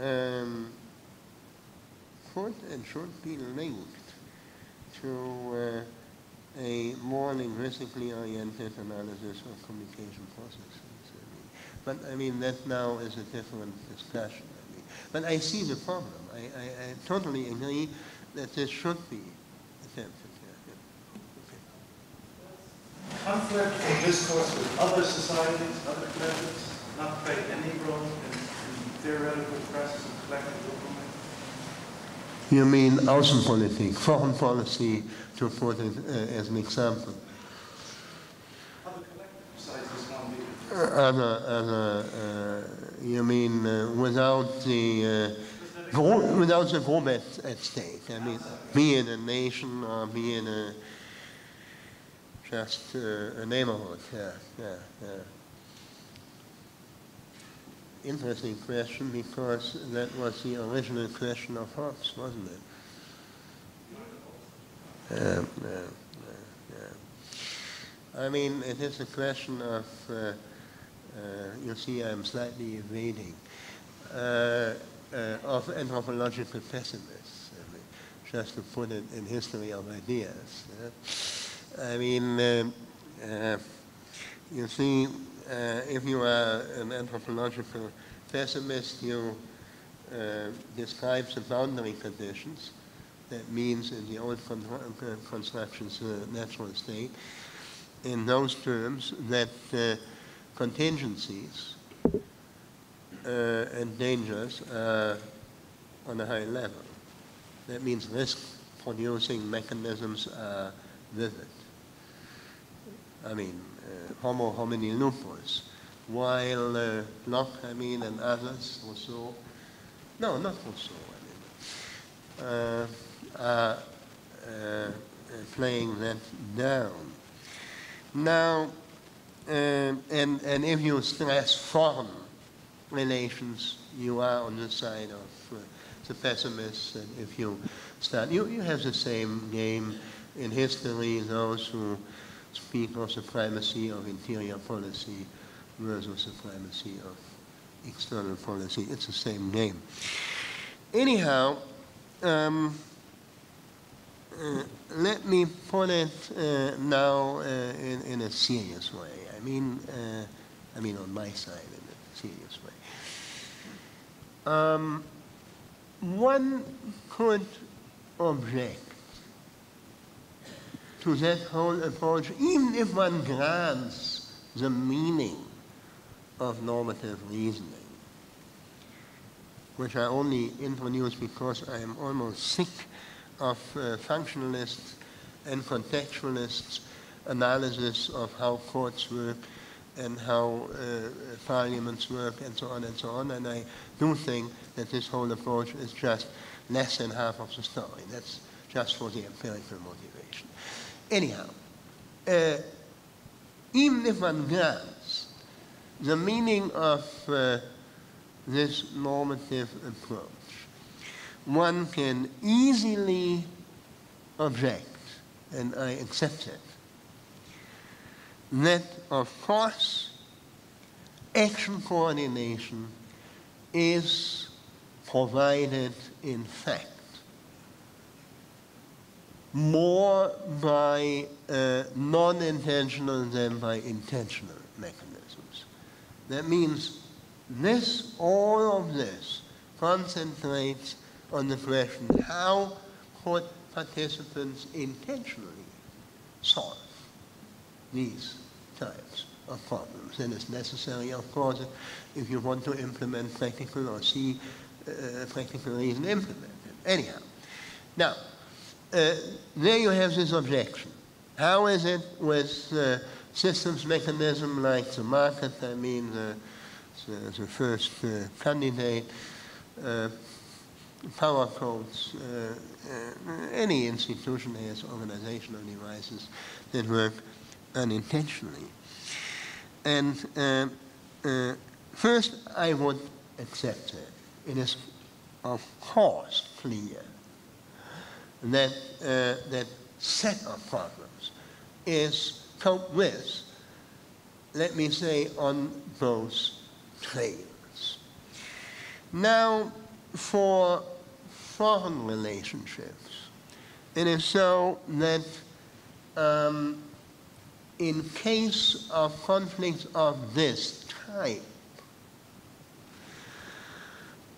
um, could and should be linked to uh, a more linguistically oriented analysis of communication processes. I mean. But I mean, that now is a different discussion. I mean. But I see the problem. I, I, I totally agree that this should be attempted. Yeah, yeah. Conflict or discourse with other societies, other methods, not play any role in, in theoretical process of collective movement? You mean Außenpolitik, foreign policy, to put it uh, as an example. Other collective besides this one leader? Uh, Other, other, uh, you mean uh, without the uh, without the at stake? I mean, be it a nation or be it a just uh, a neighborhood. Yeah, yeah, yeah. Interesting question because that was the original question of Hobbes, wasn't it? Yeah, yeah, yeah, yeah. I mean, it is a question of, uh, uh, you see, I'm slightly evading, uh, uh, of anthropological pessimists, I mean, just to put it in history of ideas. I mean, um, uh, you see, uh, if you are an anthropological pessimist, you uh, describe the boundary conditions. That means in the old con- con- constructions, the natural state, in those terms that uh, contingencies uh, and dangers are on a high level. That means risk-producing mechanisms are vivid. I mean, uh, homo homini lupus, while uh, Locke, I mean, and others, Rousseau, no, not Rousseau, I mean, uh, are uh, playing that down. Now, um, and, and if you stress foreign relations, you are on the side of uh, the pessimists, and if you start, you, you have the same game in history, those who speak of supremacy of interior policy versus the primacy of external policy. It's the same game. Anyhow, um, uh, let me put it uh, now uh, in, in a serious way. I mean, uh, I mean on my side in a serious way. Um, one could object to that whole approach, even if one grants the meaning of normative reasoning, which I only introduce because I am almost sick of uh, functionalists and contextualists' analysis of how courts work and how uh, parliaments work and so on and so on. And I do think that this whole approach is just less than half of the story. That's just for the empirical motivation. Anyhow, uh, even if one grants the meaning of uh, this normative approach, one can easily object, and I accept it, that of course action coordination is provided in fact more by uh, non-intentional than by intentional mechanisms. That means this, all of this, concentrates on the question how could participants intentionally solve these types of problems. And it's necessary, of course, if you want to implement practical or see uh, practical reason implemented. Anyhow, now, uh, there you have this objection. How is it with uh, systems mechanism like the market, I mean the, the, the first uh, candidate, uh, power codes, uh, uh, any institution has organizational devices that work unintentionally. And first, I would accept that. It is, of course, clear that uh, that set of problems is coped with, let me say, on both trails. Now, for foreign relationships, it is so that um, in case of conflicts of this type,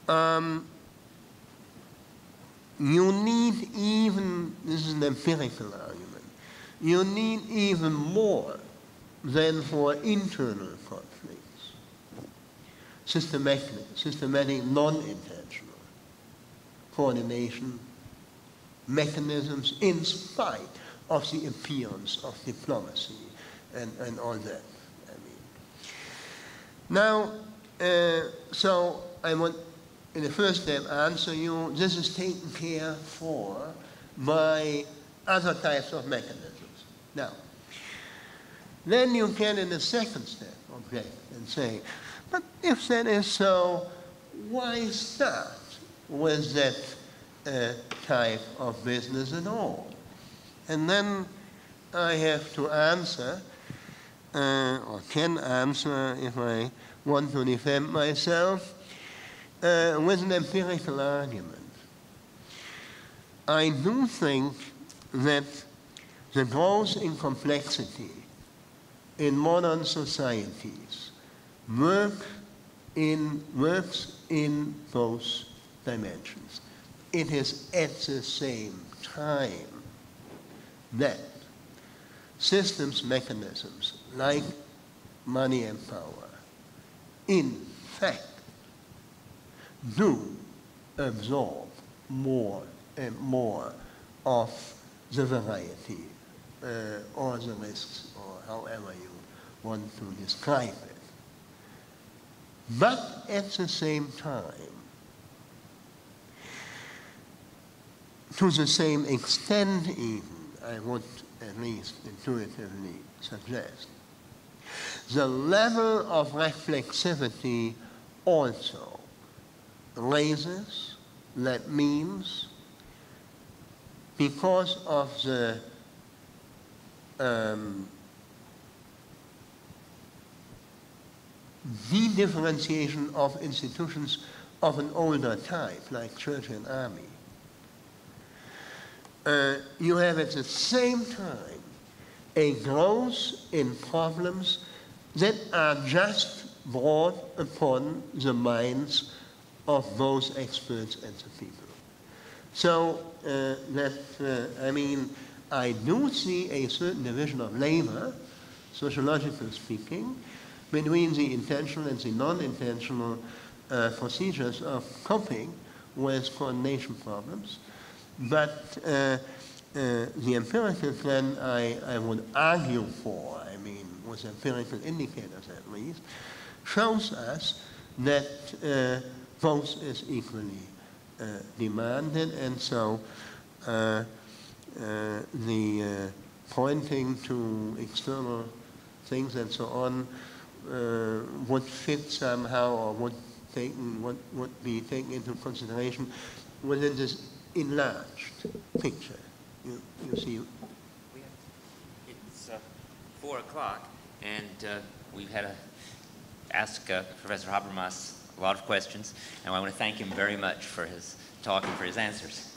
um, you need even, this is an empirical argument, you need even more than for internal conflicts. Systematic, systematic non-intentional coordination mechanisms in spite of the appearance of diplomacy and, and all that. I mean. Now, uh, so I want in the first step I answer you, this is taken care for by other types of mechanisms. Now, then you can in the second step object and say, but if that is so, why start with that uh, type of business at all? And then I have to answer, uh, or can answer if I want to defend myself, uh, with an empirical argument. I do think that the growth in complexity in modern societies work in, works in both dimensions. It is at the same time that systems mechanisms like money and power in fact do absorb more and more of the variety uh, or the risks or however you want to describe it. But at the same time, to the same extent even, I would at least intuitively suggest, the level of reflexivity also raises, that means because of the um, de-differentiation of institutions of an older type, like church and army, uh, you have at the same time a growth in problems that are just brought upon the minds of both experts and the people. So uh, that, uh, I mean, I do see a certain division of labor, sociologically speaking, between the intentional and the non-intentional uh, procedures of coping with coordination problems. But uh, uh, the empirical plan I, I would argue for, I mean, with empirical indicators at least, shows us that both is equally uh, demanded, and so uh, uh, the pointing to external things and so on would fit somehow or would taken would, would be taken into consideration within this enlarged picture. You, you see, It's uh, four o'clock, and uh, we've had to ask uh, Professor Habermas a lot of questions, and I want to thank him very much for his talk and for his answers.